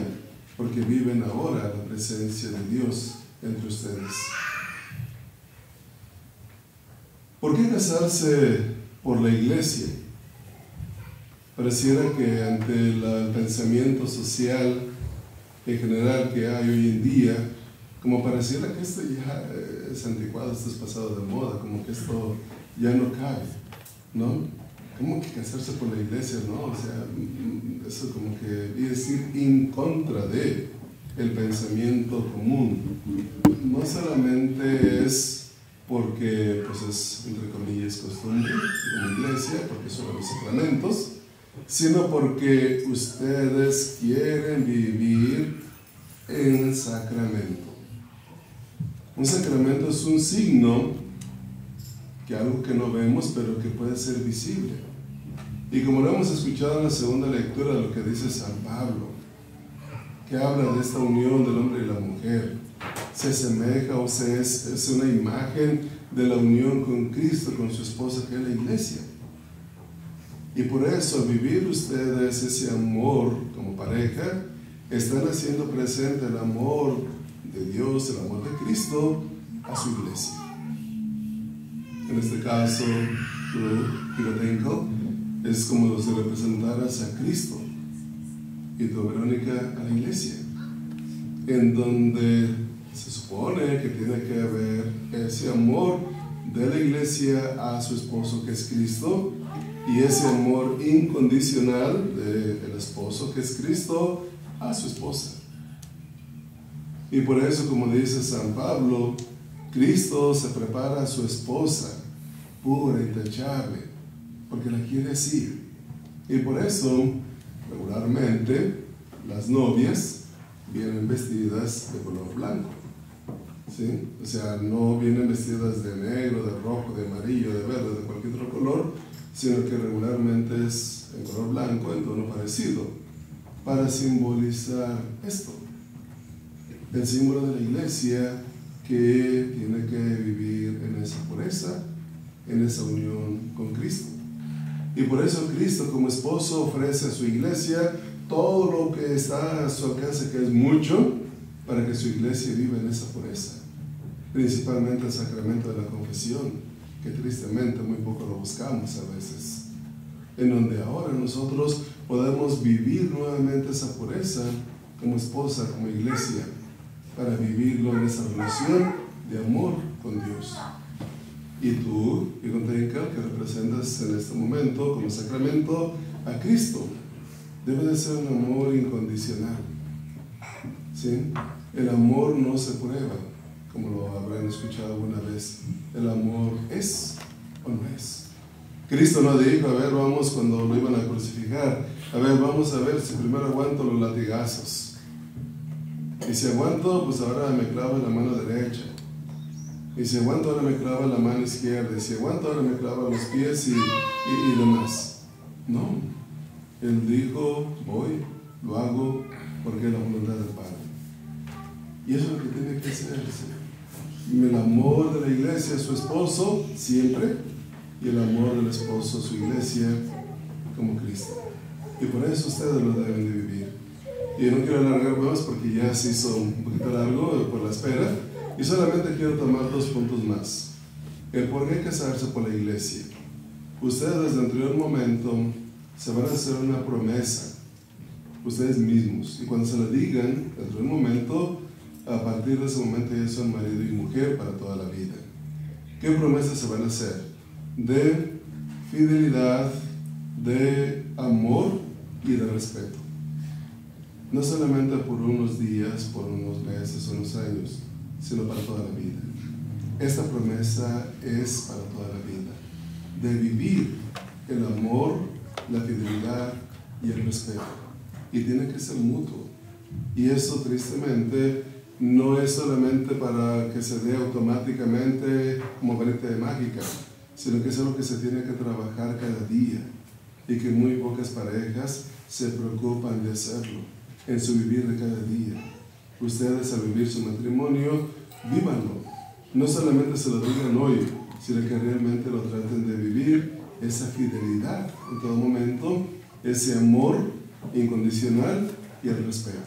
porque viven ahora la presencia de Dios entre ustedes. ¿Por qué casarse por la iglesia? Pareciera que ante el pensamiento social en general que hay hoy en día, como pareciera que esto ya es anticuado, esto es pasado de moda, como que esto ya no cabe, ¿no? Como que casarse por la iglesia, ¿no? O sea, eso como que es ir en contra de el pensamiento común. No solamente es porque, pues es, entre comillas, costumbre como iglesia, porque son los sacramentos, sino porque ustedes quieren vivir en sacramento. Un sacramento es un signo que algo que no vemos, pero que puede ser visible. Y como lo hemos escuchado en la segunda lectura lo que dice San Pablo, que habla de esta unión del hombre y la mujer, se asemeja o se es, es una imagen de la unión con Cristo, con su esposa, que es la iglesia. Y por eso vivir ustedes ese amor como pareja, están haciendo presente el amor de Dios, el amor de Cristo a su iglesia. En este caso, tú, Pirotenko, es como si representaras a Cristo y tu Verónica a la iglesia, en donde se supone que tiene que haber ese amor de la iglesia a su esposo que es Cristo y ese amor incondicional del esposo que es Cristo a su esposa. Y por eso, como dice San Pablo, Cristo se prepara a su esposa pura, intachable, porque la quiere así. Y por eso, regularmente, las novias vienen vestidas de color blanco. ¿sí? O sea, no vienen vestidas de negro, de rojo, de amarillo, de verde, de cualquier otro color, sino que regularmente es en color blanco, en tono parecido, para simbolizar esto. El símbolo de la iglesia que tiene que vivir en esa pureza, en esa unión con Cristo. Y por eso Cristo como esposo ofrece a su iglesia todo lo que está a su alcance, que es mucho, para que su iglesia viva en esa pureza. Principalmente el sacramento de la confesión, que tristemente muy poco lo buscamos a veces. En donde ahora nosotros podemos vivir nuevamente esa pureza como esposa, como iglesia, para vivirlo en esa relación de amor con Dios. Y tú, Tenka, que representas en este momento como sacramento a Cristo, debe de ser un amor incondicional. ¿Sí? El amor no se prueba, como lo habrán escuchado alguna vez. El amor es o no es. Cristo no dijo, a ver, vamos cuando lo iban a crucificar, a ver, vamos a ver si primero aguanto los latigazos. Y si aguanto, pues ahora me clavo en la mano derecha. Y si aguanto, ahora me clavo en la mano izquierda. Y si aguanto, ahora me clavo los pies y, y, y demás. No. Él dijo, voy, lo hago porque es la voluntad del Padre. Y eso es lo que tiene que hacerse. El amor de la iglesia a su esposo, siempre, y el amor del esposo su iglesia, como Cristo. Y por eso ustedes lo deben de vivir. Y no quiero alargar más porque ya se hizo un poquito largo por la espera. Y solamente quiero tomar dos puntos más. El por qué casarse por la iglesia. Ustedes dentro de un momento se van a hacer una promesa, ustedes mismos. Y cuando se la digan, dentro de un momento, a partir de ese momento ya son marido y mujer para toda la vida. ¿Qué promesas se van a hacer? De fidelidad, de amor y de respeto. No solamente por unos días, por unos meses, unos años, sino para toda la vida. Esta promesa es para toda la vida, de vivir el amor, la fidelidad y el respeto. Y tiene que ser mutuo. Y eso tristemente no es solamente para que se dé automáticamente como varita de mágica, sino que es algo que se tiene que trabajar cada día y que muy pocas parejas se preocupan de hacerlo en su vivir de cada día. Ustedes al vivir su matrimonio, vívanlo. No solamente se lo digan hoy, sino que realmente lo traten de vivir esa fidelidad en todo momento, ese amor incondicional y el respeto.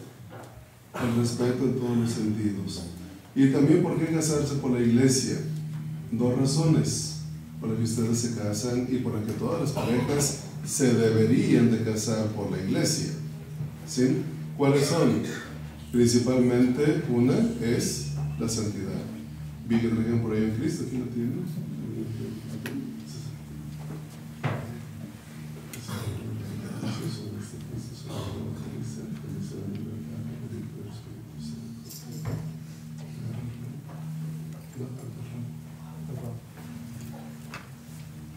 El respeto en todos los sentidos. Y también por qué casarse por la iglesia. Dos razones por las que ustedes se casan y por las que todas las parejas se deberían de casar por la iglesia. ¿Sí? ¿Cuáles son? Principalmente una es la santidad. Vi que traían por ahí en Cristo, aquí lo tienen.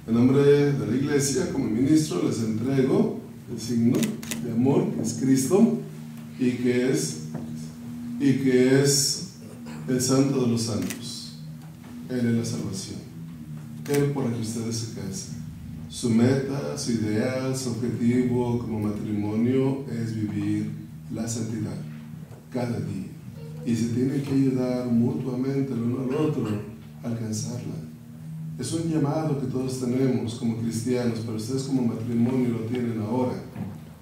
En nombre de la iglesia, como ministro, les entrego el signo de amor que es Cristo y que es, y que es el santo de los santos. Él es la salvación. Él por el que ustedes se casan. Su meta, su ideal, su objetivo como matrimonio es vivir la santidad cada día. Y se tienen que ayudar mutuamente el uno al otro a alcanzarla. Es un llamado que todos tenemos como cristianos, pero ustedes como matrimonio lo tienen ahora,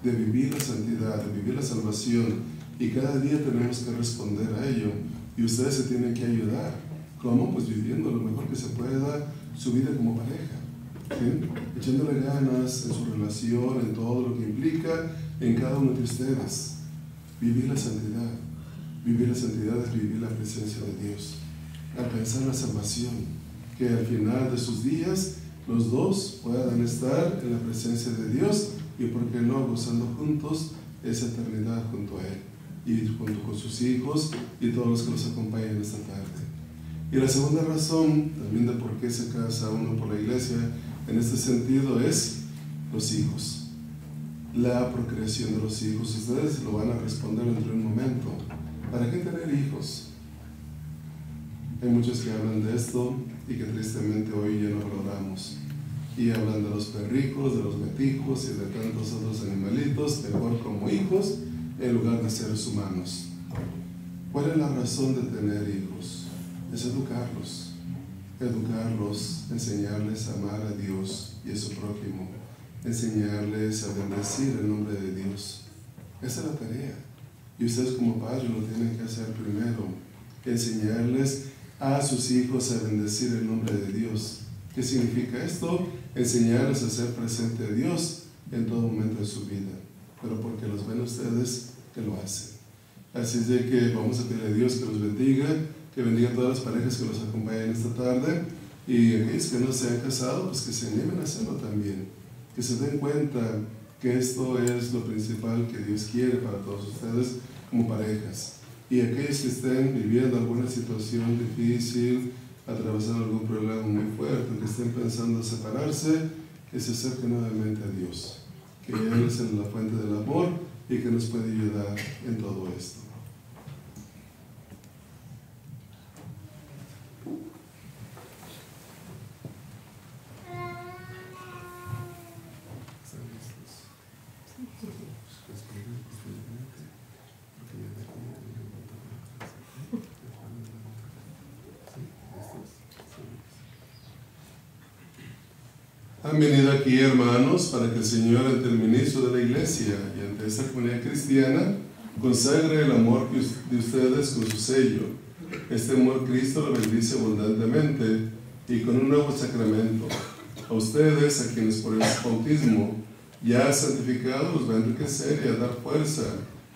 de vivir la santidad, de vivir la salvación. Y cada día tenemos que responder a ello. Y ustedes se tienen que ayudar. ¿Cómo? Pues viviendo lo mejor que se pueda su vida como pareja. ¿sí? Echándole ganas en su relación, en todo lo que implica en cada uno de ustedes. Vivir la santidad. Vivir la santidad es vivir la presencia de Dios. Alcanzar la salvación que al final de sus días los dos puedan estar en la presencia de Dios y, por qué no, gozando juntos esa eternidad junto a Él y junto con sus hijos y todos los que los acompañan esta tarde. Y la segunda razón también de por qué se casa uno por la iglesia en este sentido es los hijos. La procreación de los hijos. Ustedes lo van a responder dentro de un momento. ¿Para qué tener hijos? Hay muchos que hablan de esto y que tristemente hoy ya no valoramos. Y hablan de los perricos, de los gatijos y de tantos otros animalitos, mejor como hijos en lugar de seres humanos. ¿Cuál es la razón de tener hijos? Es educarlos. Educarlos, enseñarles a amar a Dios y a su prójimo. Enseñarles a bendecir el nombre de Dios. Esa es la tarea. Y ustedes como padres lo tienen que hacer primero. Enseñarles a sus hijos a bendecir el nombre de Dios. ¿Qué significa esto? Enseñarles a ser presente a Dios en todo momento de su vida, pero porque los ven ustedes que lo hacen. Así es de que vamos a pedirle a Dios que los bendiga, que bendiga a todas las parejas que nos acompañan esta tarde y aquellos que no se han casado, pues que se animen a hacerlo también, que se den cuenta que esto es lo principal que Dios quiere para todos ustedes como parejas y aquellos que estén viviendo alguna situación difícil, atravesando algún problema muy fuerte, que estén pensando separarse, que se acerquen nuevamente a Dios, que Él es la fuente del amor y que nos puede ayudar en todo esto. ¿Están listos? Respiren profundamente, porque ya de aquí ya viene un montón de cosas. ¿Sí? ¿Listos? Sí. Han venido aquí hermanos para que el Señor ante el ministro de la iglesia y ante esta comunidad cristiana consagre el amor de ustedes con su sello. Este amor Cristo lo bendice abundantemente y con un nuevo sacramento. A ustedes, a quienes por el bautismo ya santificado, los va a enriquecer y a dar fuerza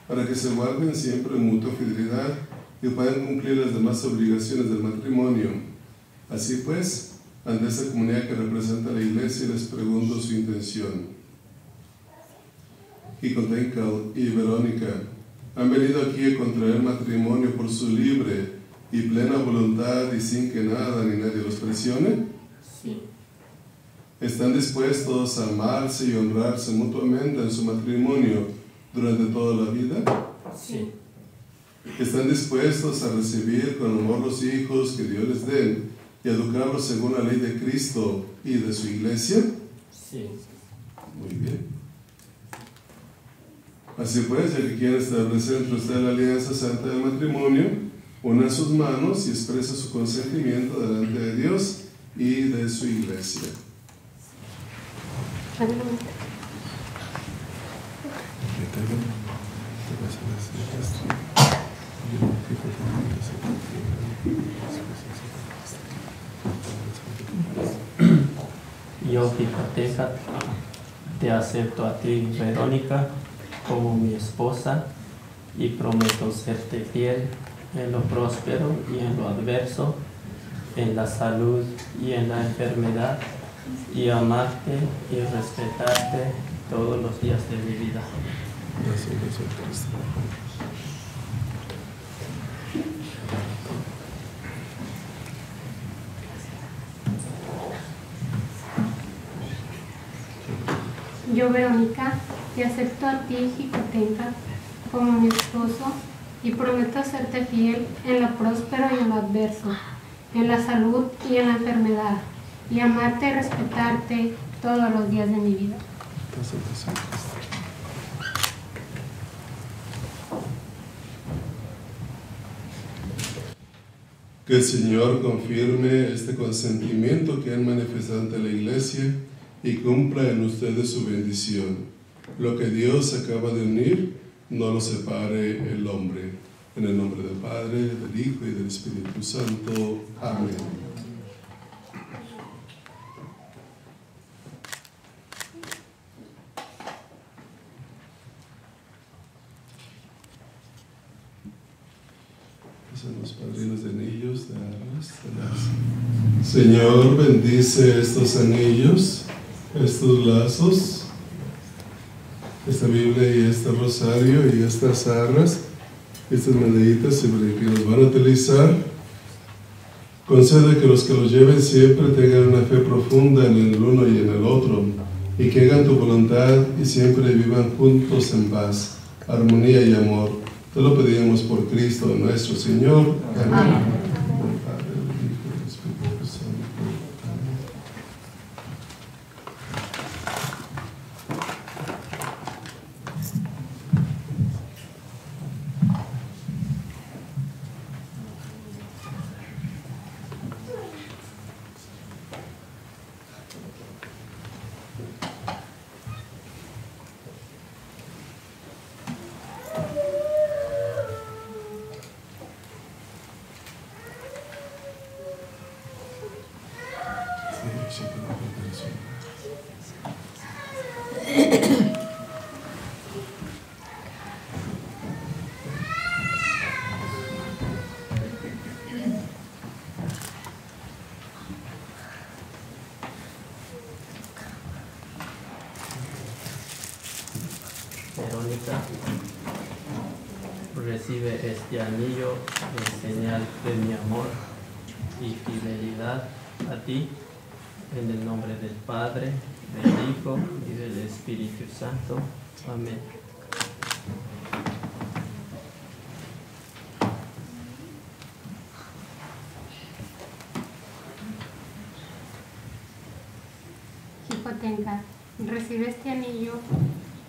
para que se guarden siempre en mutua fidelidad y puedan cumplir las demás obligaciones del matrimonio. Así pues, ante esta comunidad que representa la iglesia, les pregunto su intención. Y con Tenkel y Verónica, han venido aquí a contraer matrimonio por su libre y plena voluntad y sin que nada ni nadie los presione. Sí. ¿Están dispuestos a amarse y honrarse mutuamente en su matrimonio durante toda la vida? Sí. ¿Están dispuestos a recibir con amor los hijos que Dios les den y educarlos según la ley de Cristo y de su iglesia? Sí. Muy bien. Así pues, ya que quieren establecer entre ustedes la alianza santa del matrimonio, una sus manos y expresa su consentimiento delante de Dios y de su iglesia. Yo, hipoteca, te acepto a ti, Verónica, como mi esposa y prometo serte fiel en lo próspero y en lo adverso, en la salud y en la enfermedad, y amarte y respetarte todos los días de mi vida. Yo, Verónica, te acepto a ti, Jicotenca, como mi esposo y prometo serte fiel en lo próspero y en lo adverso, en la salud y en la enfermedad, y amarte y respetarte todos los días de mi vida. Que el Señor confirme este consentimiento que han manifestado ante la iglesia y cumpla en ustedes su bendición. Lo que Dios acaba de unir, no lo separe el hombre. En el nombre del Padre, del Hijo y del Espíritu Santo. Amén. Los padrinos de anillos de Señor, bendice estos anillos, estos lazos, esta Biblia y este rosario y estas arras, estas medallitas sobre que los van a utilizar. Concede que los que los lleven siempre tengan una fe profunda en el uno y en el otro, y que hagan tu voluntad y siempre vivan juntos en paz, armonía y amor. Te lo pedimos por Cristo nuestro Señor. Amén Padre, del Hijo y del Espíritu Santo. Amén. Verónica, recibe este anillo en señal de mi amor y fidelidad a ti, en el nombre del Padre, del Hijo y del Espíritu Santo. Amén. Jicotenca, recibe este anillo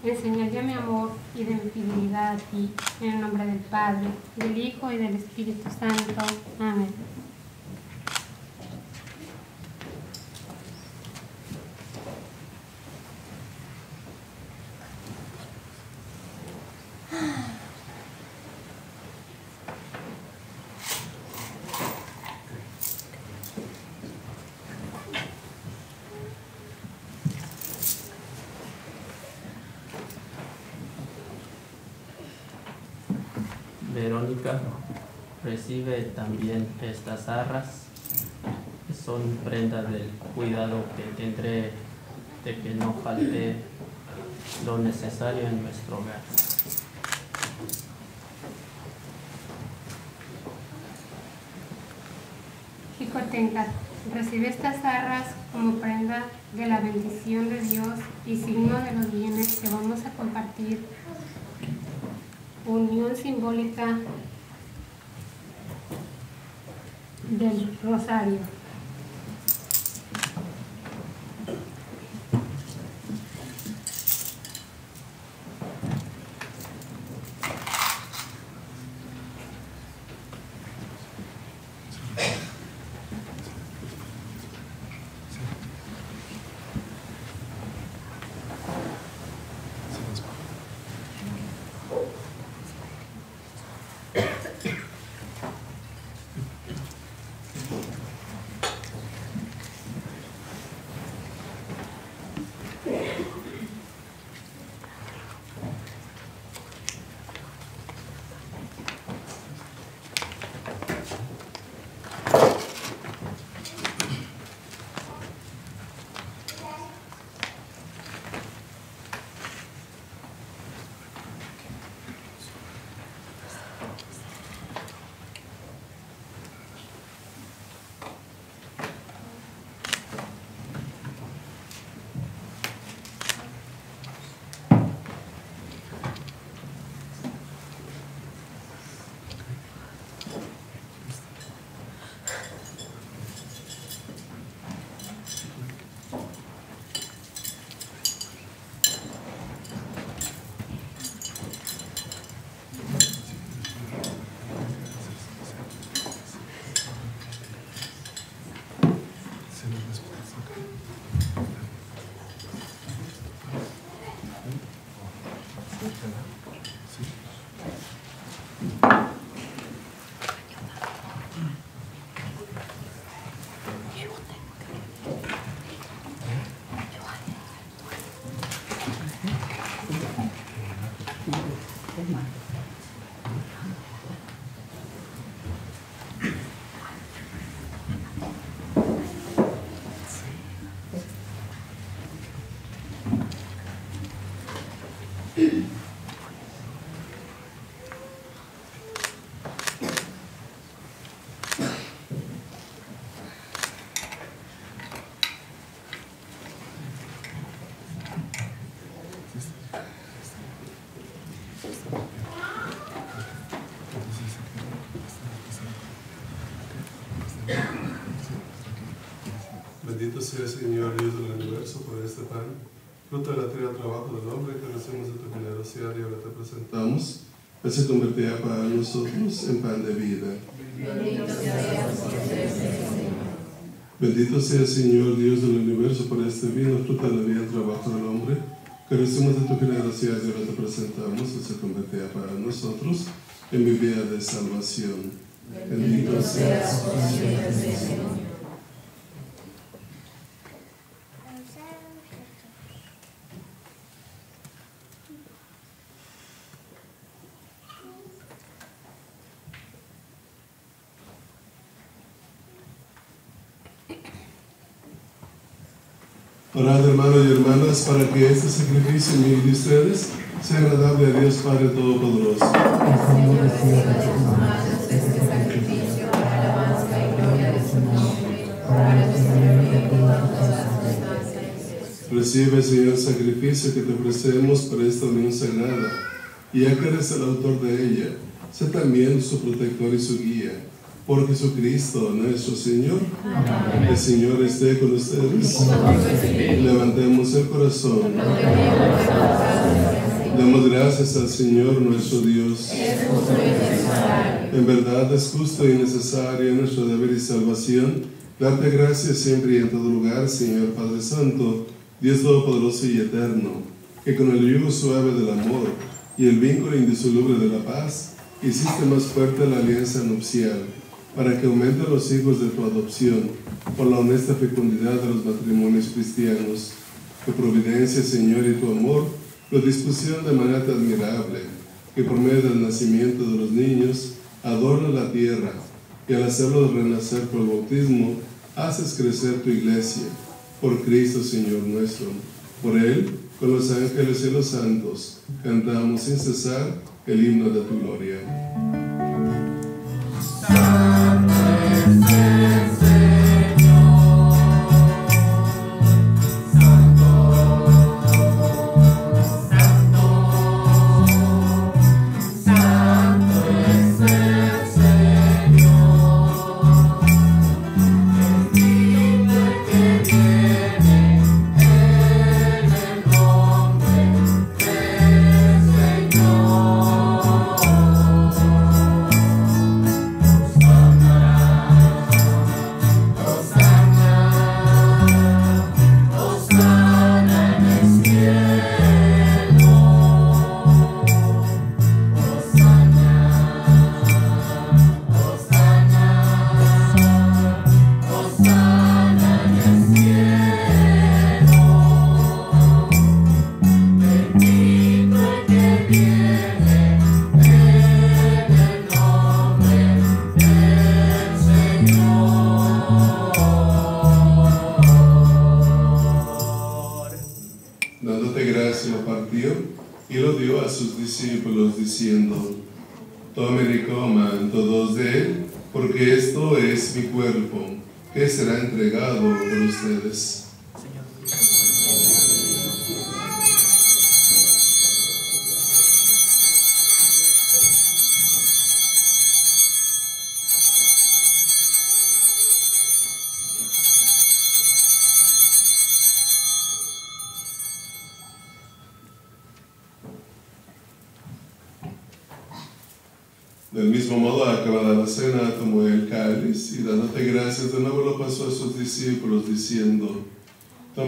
en mi amor y de mi fidelidad a ti, en el nombre del Padre, del Hijo y del Espíritu Santo. Amén. Verónica recibe también estas arras. Son prenda del cuidado que tendré de que no falte lo necesario en nuestro hogar. Jicotencat, recibe estas arras como prenda de la bendición de Dios y signo de los bienes que vamos a compartir. Unión simbólica del sea Señor Dios del universo por este pan, fruto del eterno trabajo del hombre que recibimos de tu generosidad y ahora te presentamos. Él se convertirá para nosotros en pan de vida. Bendito sea Señor Dios del universo por este vino, fruto de la vida trabajo del hombre que recibimos de tu generosidad y ahora te presentamos. Él se convertirá para nosotros en mi vida de salvación. Bendito siempre, Señor. Orad, hermanos y hermanas, para que este sacrificio mío y de ustedes sea agradable a Dios Padre Todopoderoso. Recibe, Señor, el sacrificio que te ofrecemos para esta unión sagrada, y ya que eres el autor de ella, sé también su protector y su guía. Por Jesucristo nuestro Señor. El Señor esté con ustedes. Levantemos el corazón. Demos gracias al Señor nuestro Dios. En verdad es justo y necesario nuestro deber y salvación. Darte gracias siempre y en todo lugar, Señor Padre Santo, Dios Todopoderoso y Eterno, que con el yugo suave del amor y el vínculo indisoluble de la paz, hiciste más fuerte la alianza nupcial para que aumenten los hijos de tu adopción por la honesta fecundidad de los matrimonios cristianos. Tu providencia, Señor, y tu amor lo dispusieron de manera admirable, que por medio del nacimiento de los niños adorna la tierra y al hacerlo renacer por el bautismo, haces crecer tu iglesia por Cristo Señor nuestro. Por Él, con los ángeles y los santos, cantamos sin cesar el himno de tu gloria. Thank you.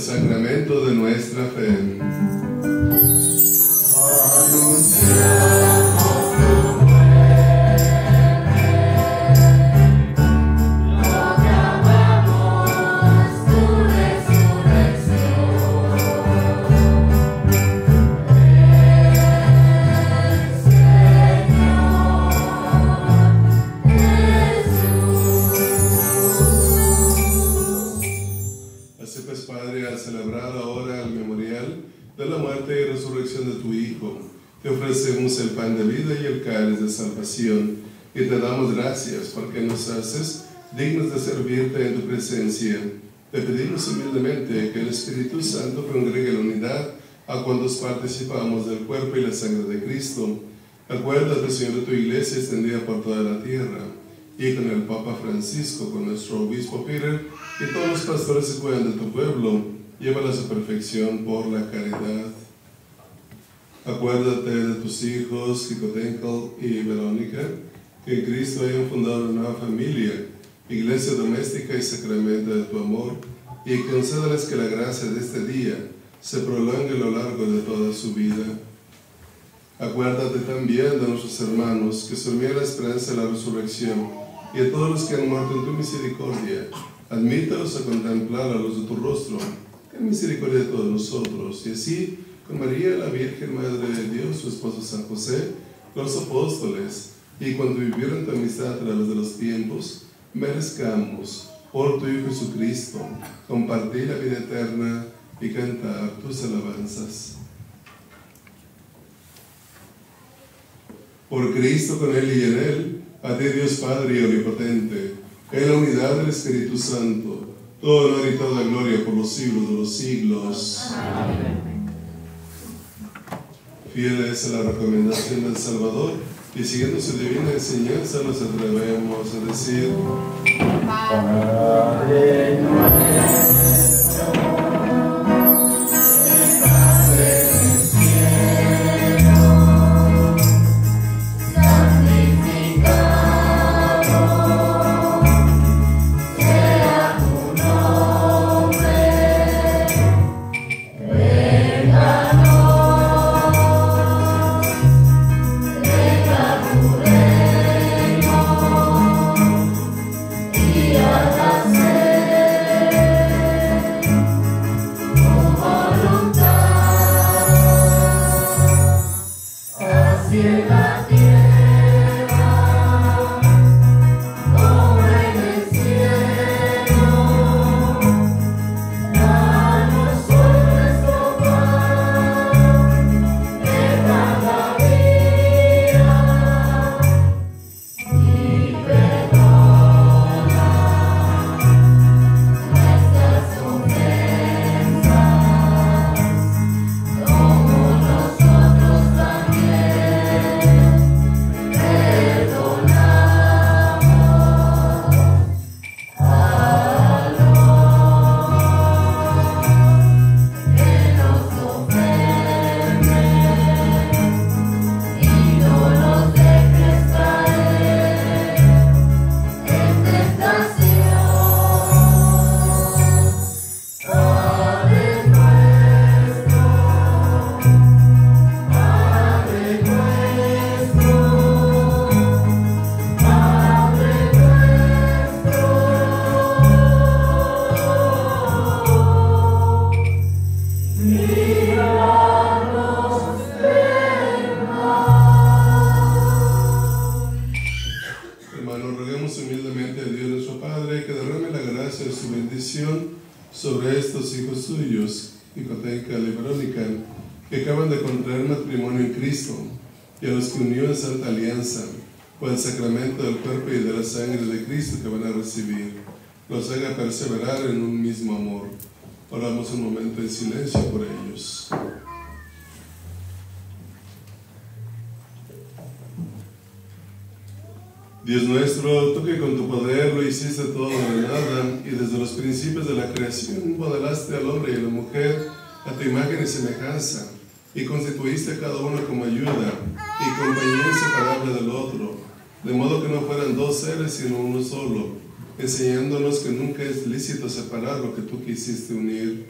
Sacramento de nuestra fe. Dignos de servirte en tu presencia. Te pedimos humildemente que el Espíritu Santo congregue la unidad a cuantos participamos del cuerpo y la sangre de Cristo. Acuérdate, Señor, de tu iglesia extendida por toda la tierra, y con el Papa Francisco, con nuestro obispo Peter, y todos los pastores que cuidan de tu pueblo, llévala a su perfección por la caridad. Acuérdate de tus hijos, Jicotencal y Verónica, que en Cristo hayan fundado una familia, iglesia doméstica y sacramento de tu amor, y concédales que la gracia de este día se prolongue a lo largo de toda su vida. Acuérdate también de nuestros hermanos que se la esperanza de la resurrección y a todos los que han muerto en tu misericordia. Admítalos a contemplar la luz de tu rostro, en misericordia de todos nosotros, y así con María, la Virgen Madre de Dios, su esposo San José, los apóstoles, y cuando vivieron tu amistad a través de los tiempos, merezcamos, por tu Hijo Jesucristo, compartir la vida eterna y cantar tus alabanzas. Por Cristo, con Él y en Él, a ti Dios Padre y Omnipotente, en la unidad del Espíritu Santo, todo honor y toda gloria por los siglos de los siglos. Fieles a la recomendación del Salvador y siguiendo su divina enseñanza, nos atrevemos a decir, creación modelaste al hombre y a la mujer a tu imagen y semejanza y constituiste a cada uno como ayuda y compañía inseparable del otro, de modo que no fueran dos seres sino uno solo, enseñándonos que nunca es lícito separar lo que tú quisiste unir.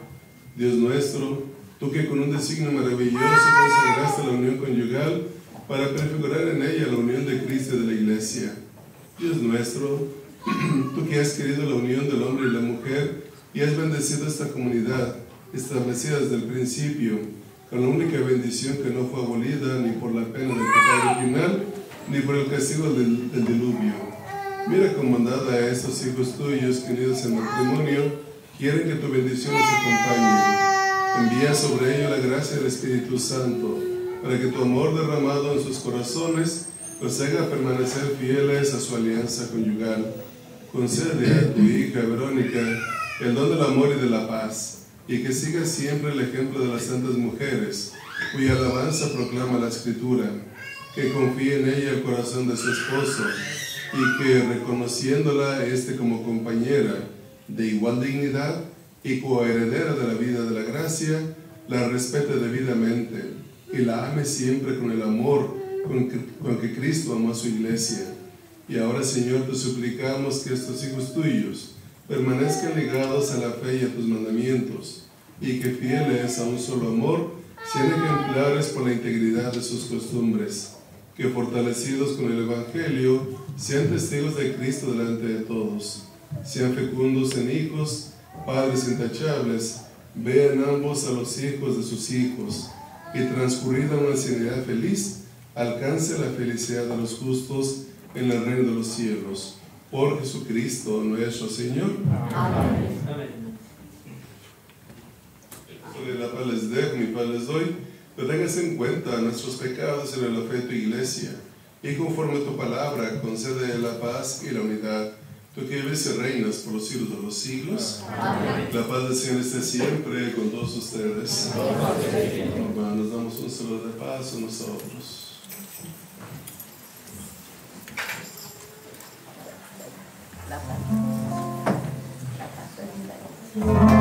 Dios nuestro, tú que con un designio maravilloso consagraste la unión conyugal para prefigurar en ella la unión de Cristo y de la Iglesia. Dios nuestro, tú que has querido la unión del hombre y la mujer y has bendecido esta comunidad, establecida desde el principio, con la única bendición que no fue abolida ni por la pena del pecado original, ni por el castigo del, del diluvio. Mira con bondad a estos hijos tuyos que unidos en matrimonio quieren que tu bendición los acompañe. Envía sobre ellos la gracia del Espíritu Santo, para que tu amor derramado en sus corazones los haga permanecer fieles a su alianza conyugal. Concede a tu hija Verónica el don del amor y de la paz, y que siga siempre el ejemplo de las santas mujeres, cuya alabanza proclama la Escritura, que confíe en ella el corazón de su esposo, y que reconociéndola este como compañera de igual dignidad y coheredera de la vida de la gracia, la respete debidamente y la ame siempre con el amor con que, con que Cristo amó a su iglesia. Y ahora, Señor, te suplicamos que estos hijos tuyos permanezcan ligados a la fe y a tus mandamientos, y que fieles a un solo amor, sean ejemplares por la integridad de sus costumbres, que fortalecidos con el Evangelio, sean testigos de Cristo delante de todos, sean fecundos en hijos, padres intachables, vean ambos a los hijos de sus hijos, y transcurrida una ancianidad feliz, alcance la felicidad de los justos en el reino de los cielos. Por Jesucristo nuestro Señor. Amén. La paz les dejo, mi paz les doy. Pero tengas en cuenta nuestros pecados en la fe de tu iglesia. Y conforme a tu palabra, concede la paz y la unidad. Tú que vives y reinas por los siglos de los siglos. Amén. La paz del Señor esté siempre con todos ustedes. Hermanos, damos un saludo de paz a nosotros. Este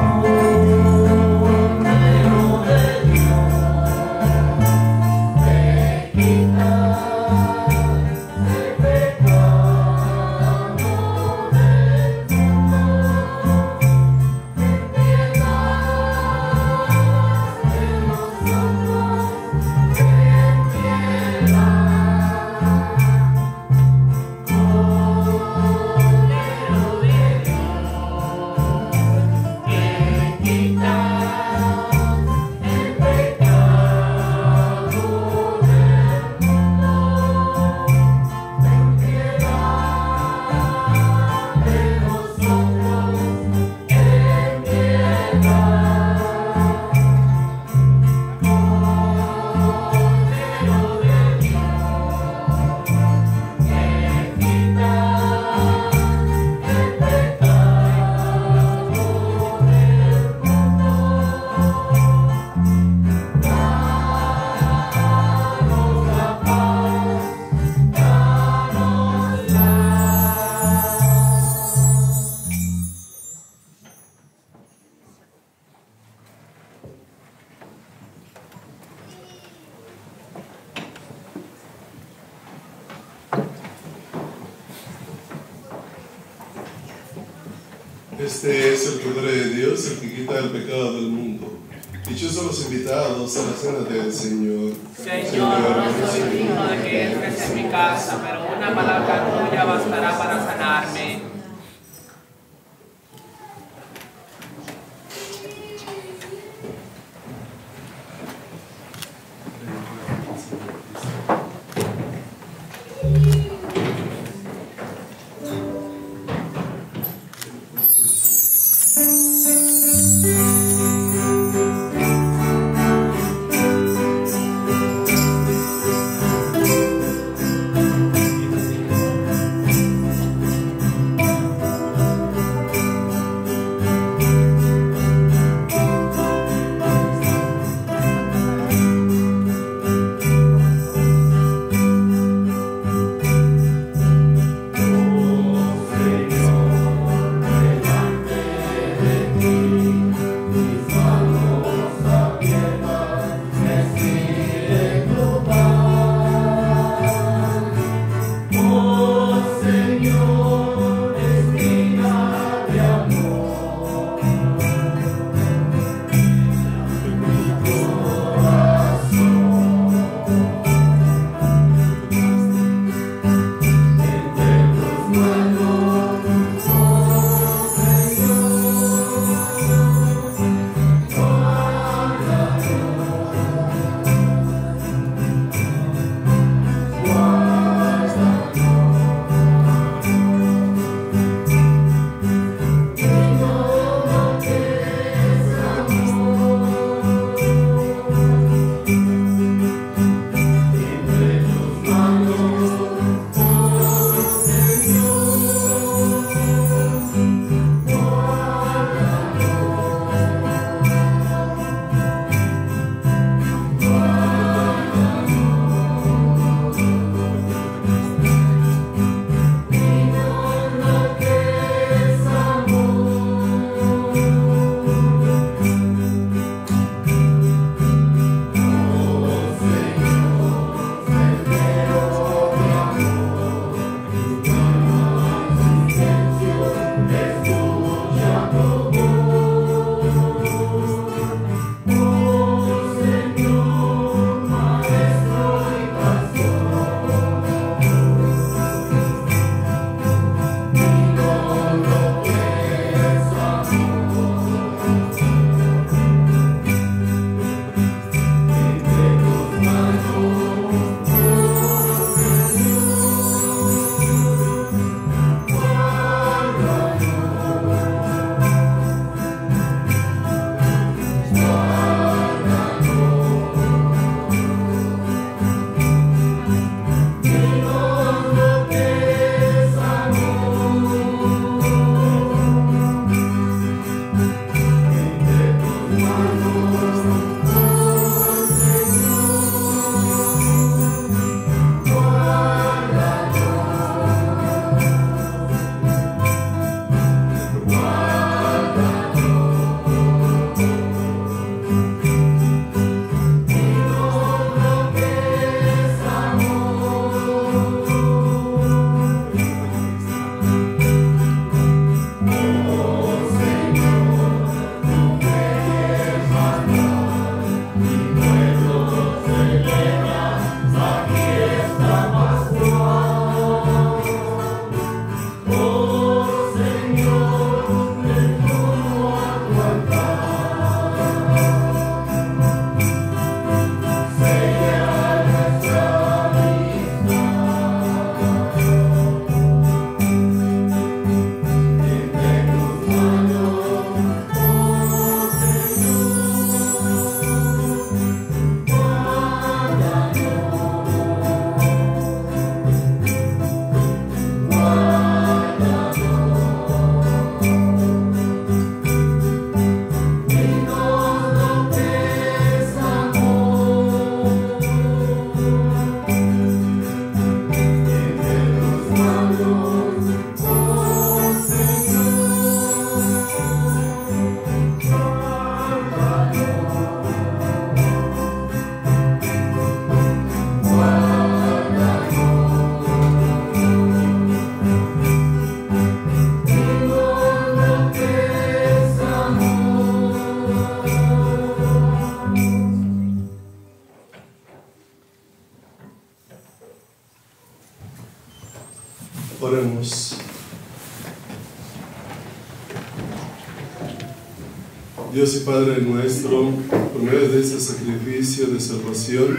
Padre nuestro, por medio de este sacrificio de salvación,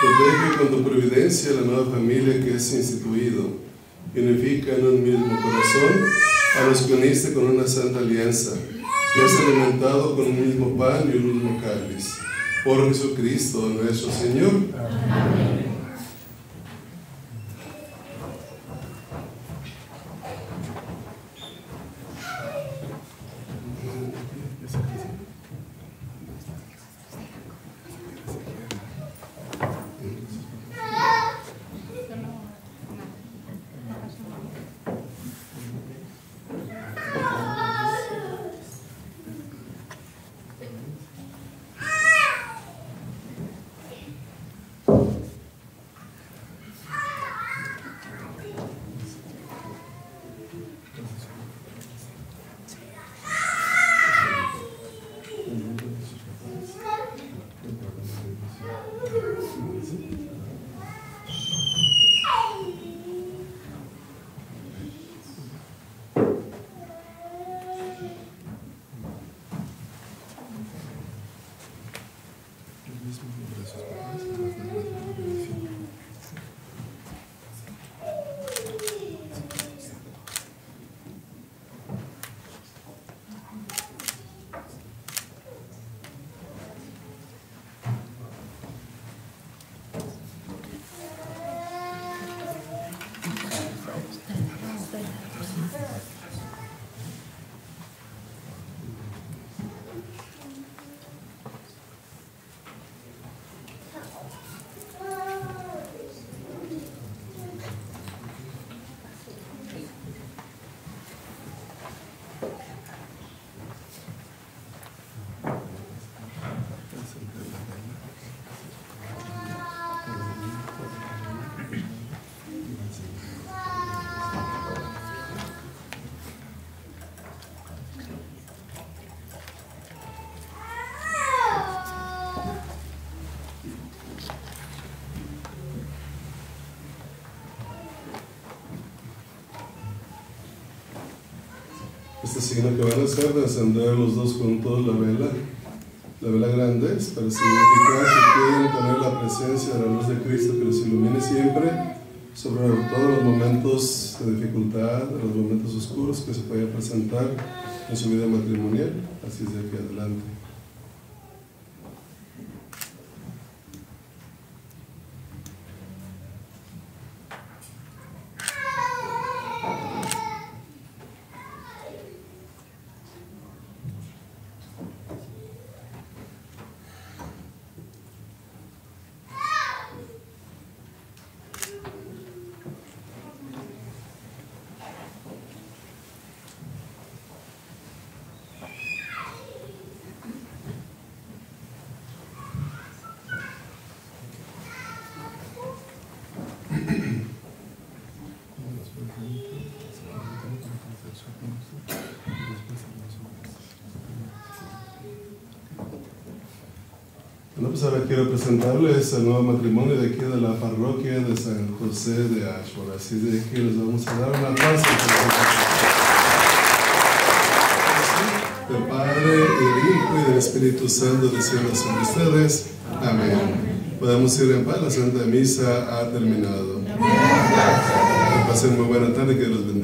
protege con tu providencia la nueva familia que es instituido. Unifica en un mismo corazón a los que uniste con una santa alianza, que has alimentado con un mismo pan y un mismo cáliz. Por Jesucristo nuestro Señor. Amén. Signo que van a hacer de encender los dos juntos la vela, la vela grande, para significar que quieren tener la presencia de la luz de Cristo que los ilumine siempre sobre todos los momentos de dificultad, los momentos oscuros que se pueden presentar en su vida matrimonial, así es de aquí adelante. Bueno, pues ahora quiero presentarles el nuevo matrimonio de aquí de la parroquia de San José de Ashford. Así de que les vamos a dar un aplauso. Del Padre, del Hijo y del Espíritu Santo descienda sobre ustedes. Amén. Podemos ir en paz, la Santa Misa ha terminado. Que pasen muy buena tarde, que los bendiga.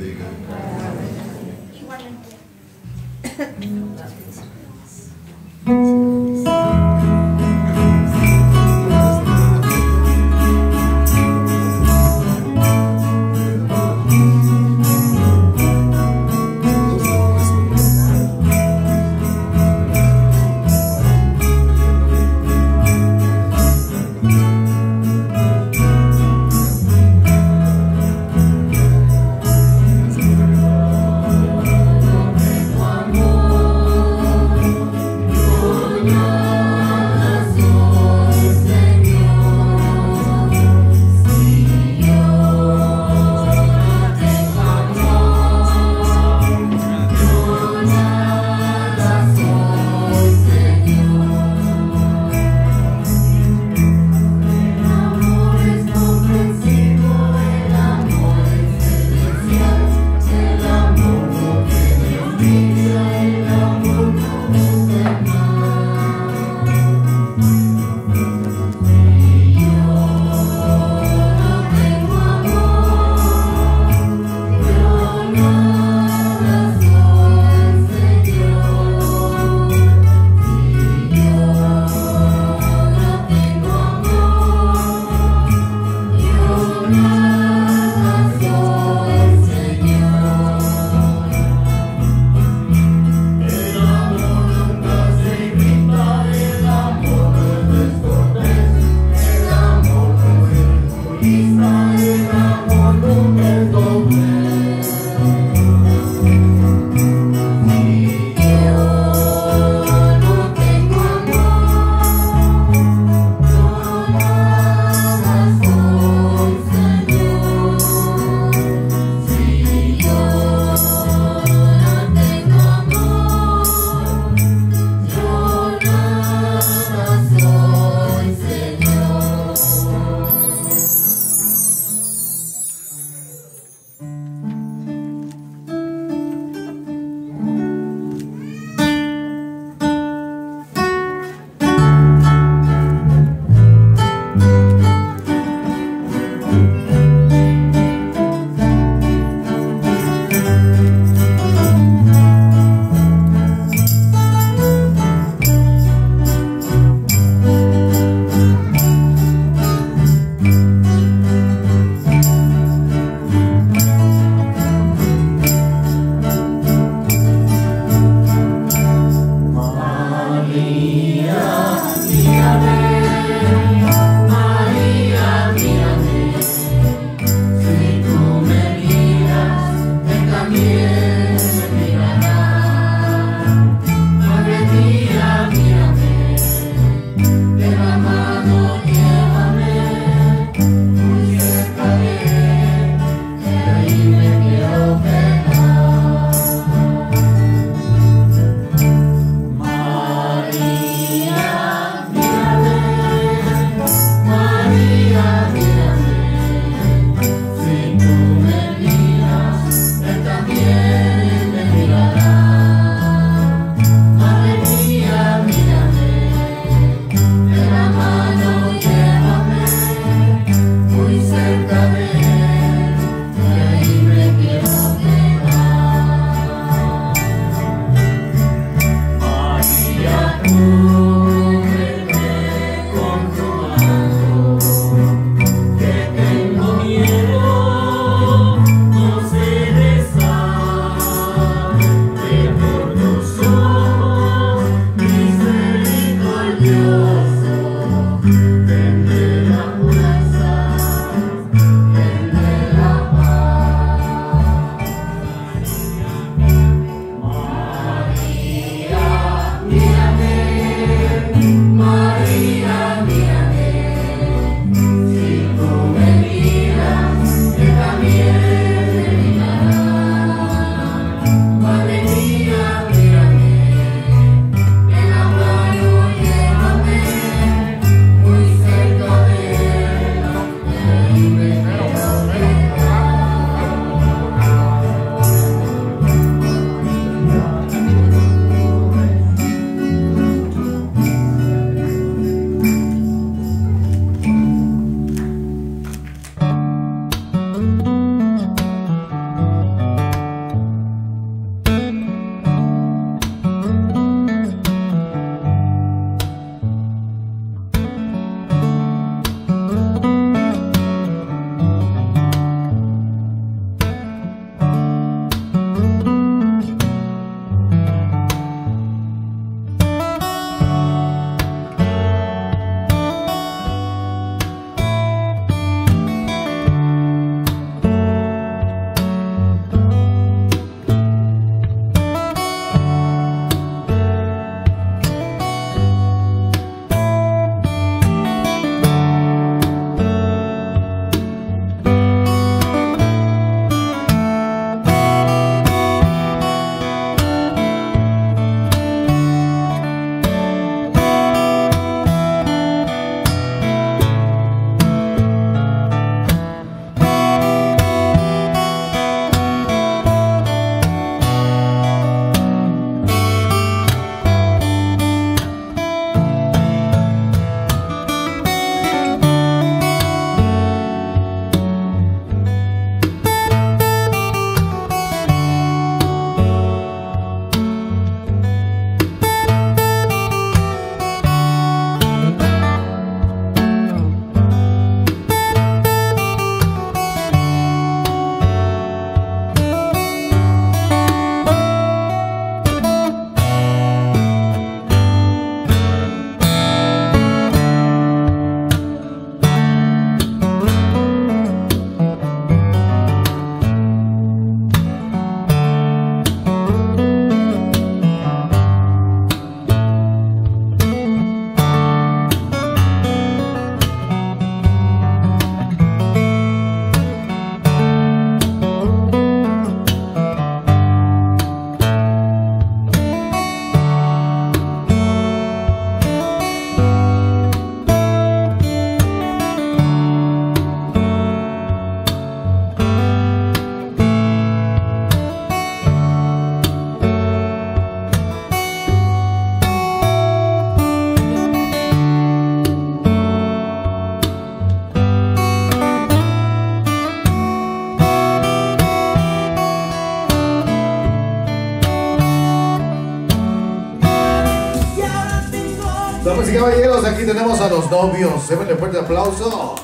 los novios. Démosle fuerte aplauso.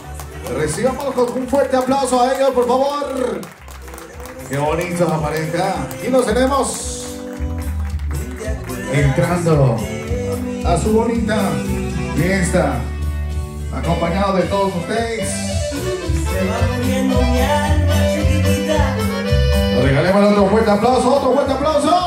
Recibamos con un fuerte aplauso a ellos, por favor. Qué bonito la pareja. Aquí los tenemos. Entrando a su bonita fiesta. Acompañado de todos ustedes. Se va mi alma chiquitita. Regalemos otro fuerte aplauso, otro fuerte aplauso.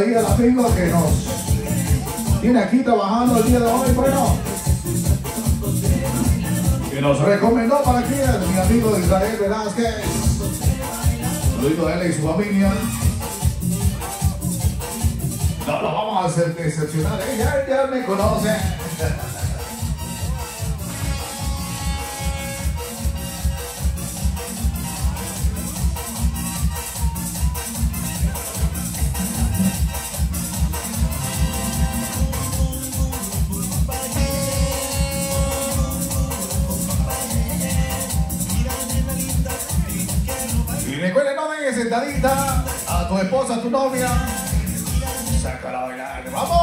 ahí de la pingo que nos tiene aquí trabajando el día de hoy, bueno, que nos recomendó para aquí mi amigo Israel Velázquez. Saludo a él y su familia. No lo vamos a hacer decepcionar, ella ¿eh? ya me conoce. a tu esposa, a tu novia. Sácala a bailar. ¡Vamos!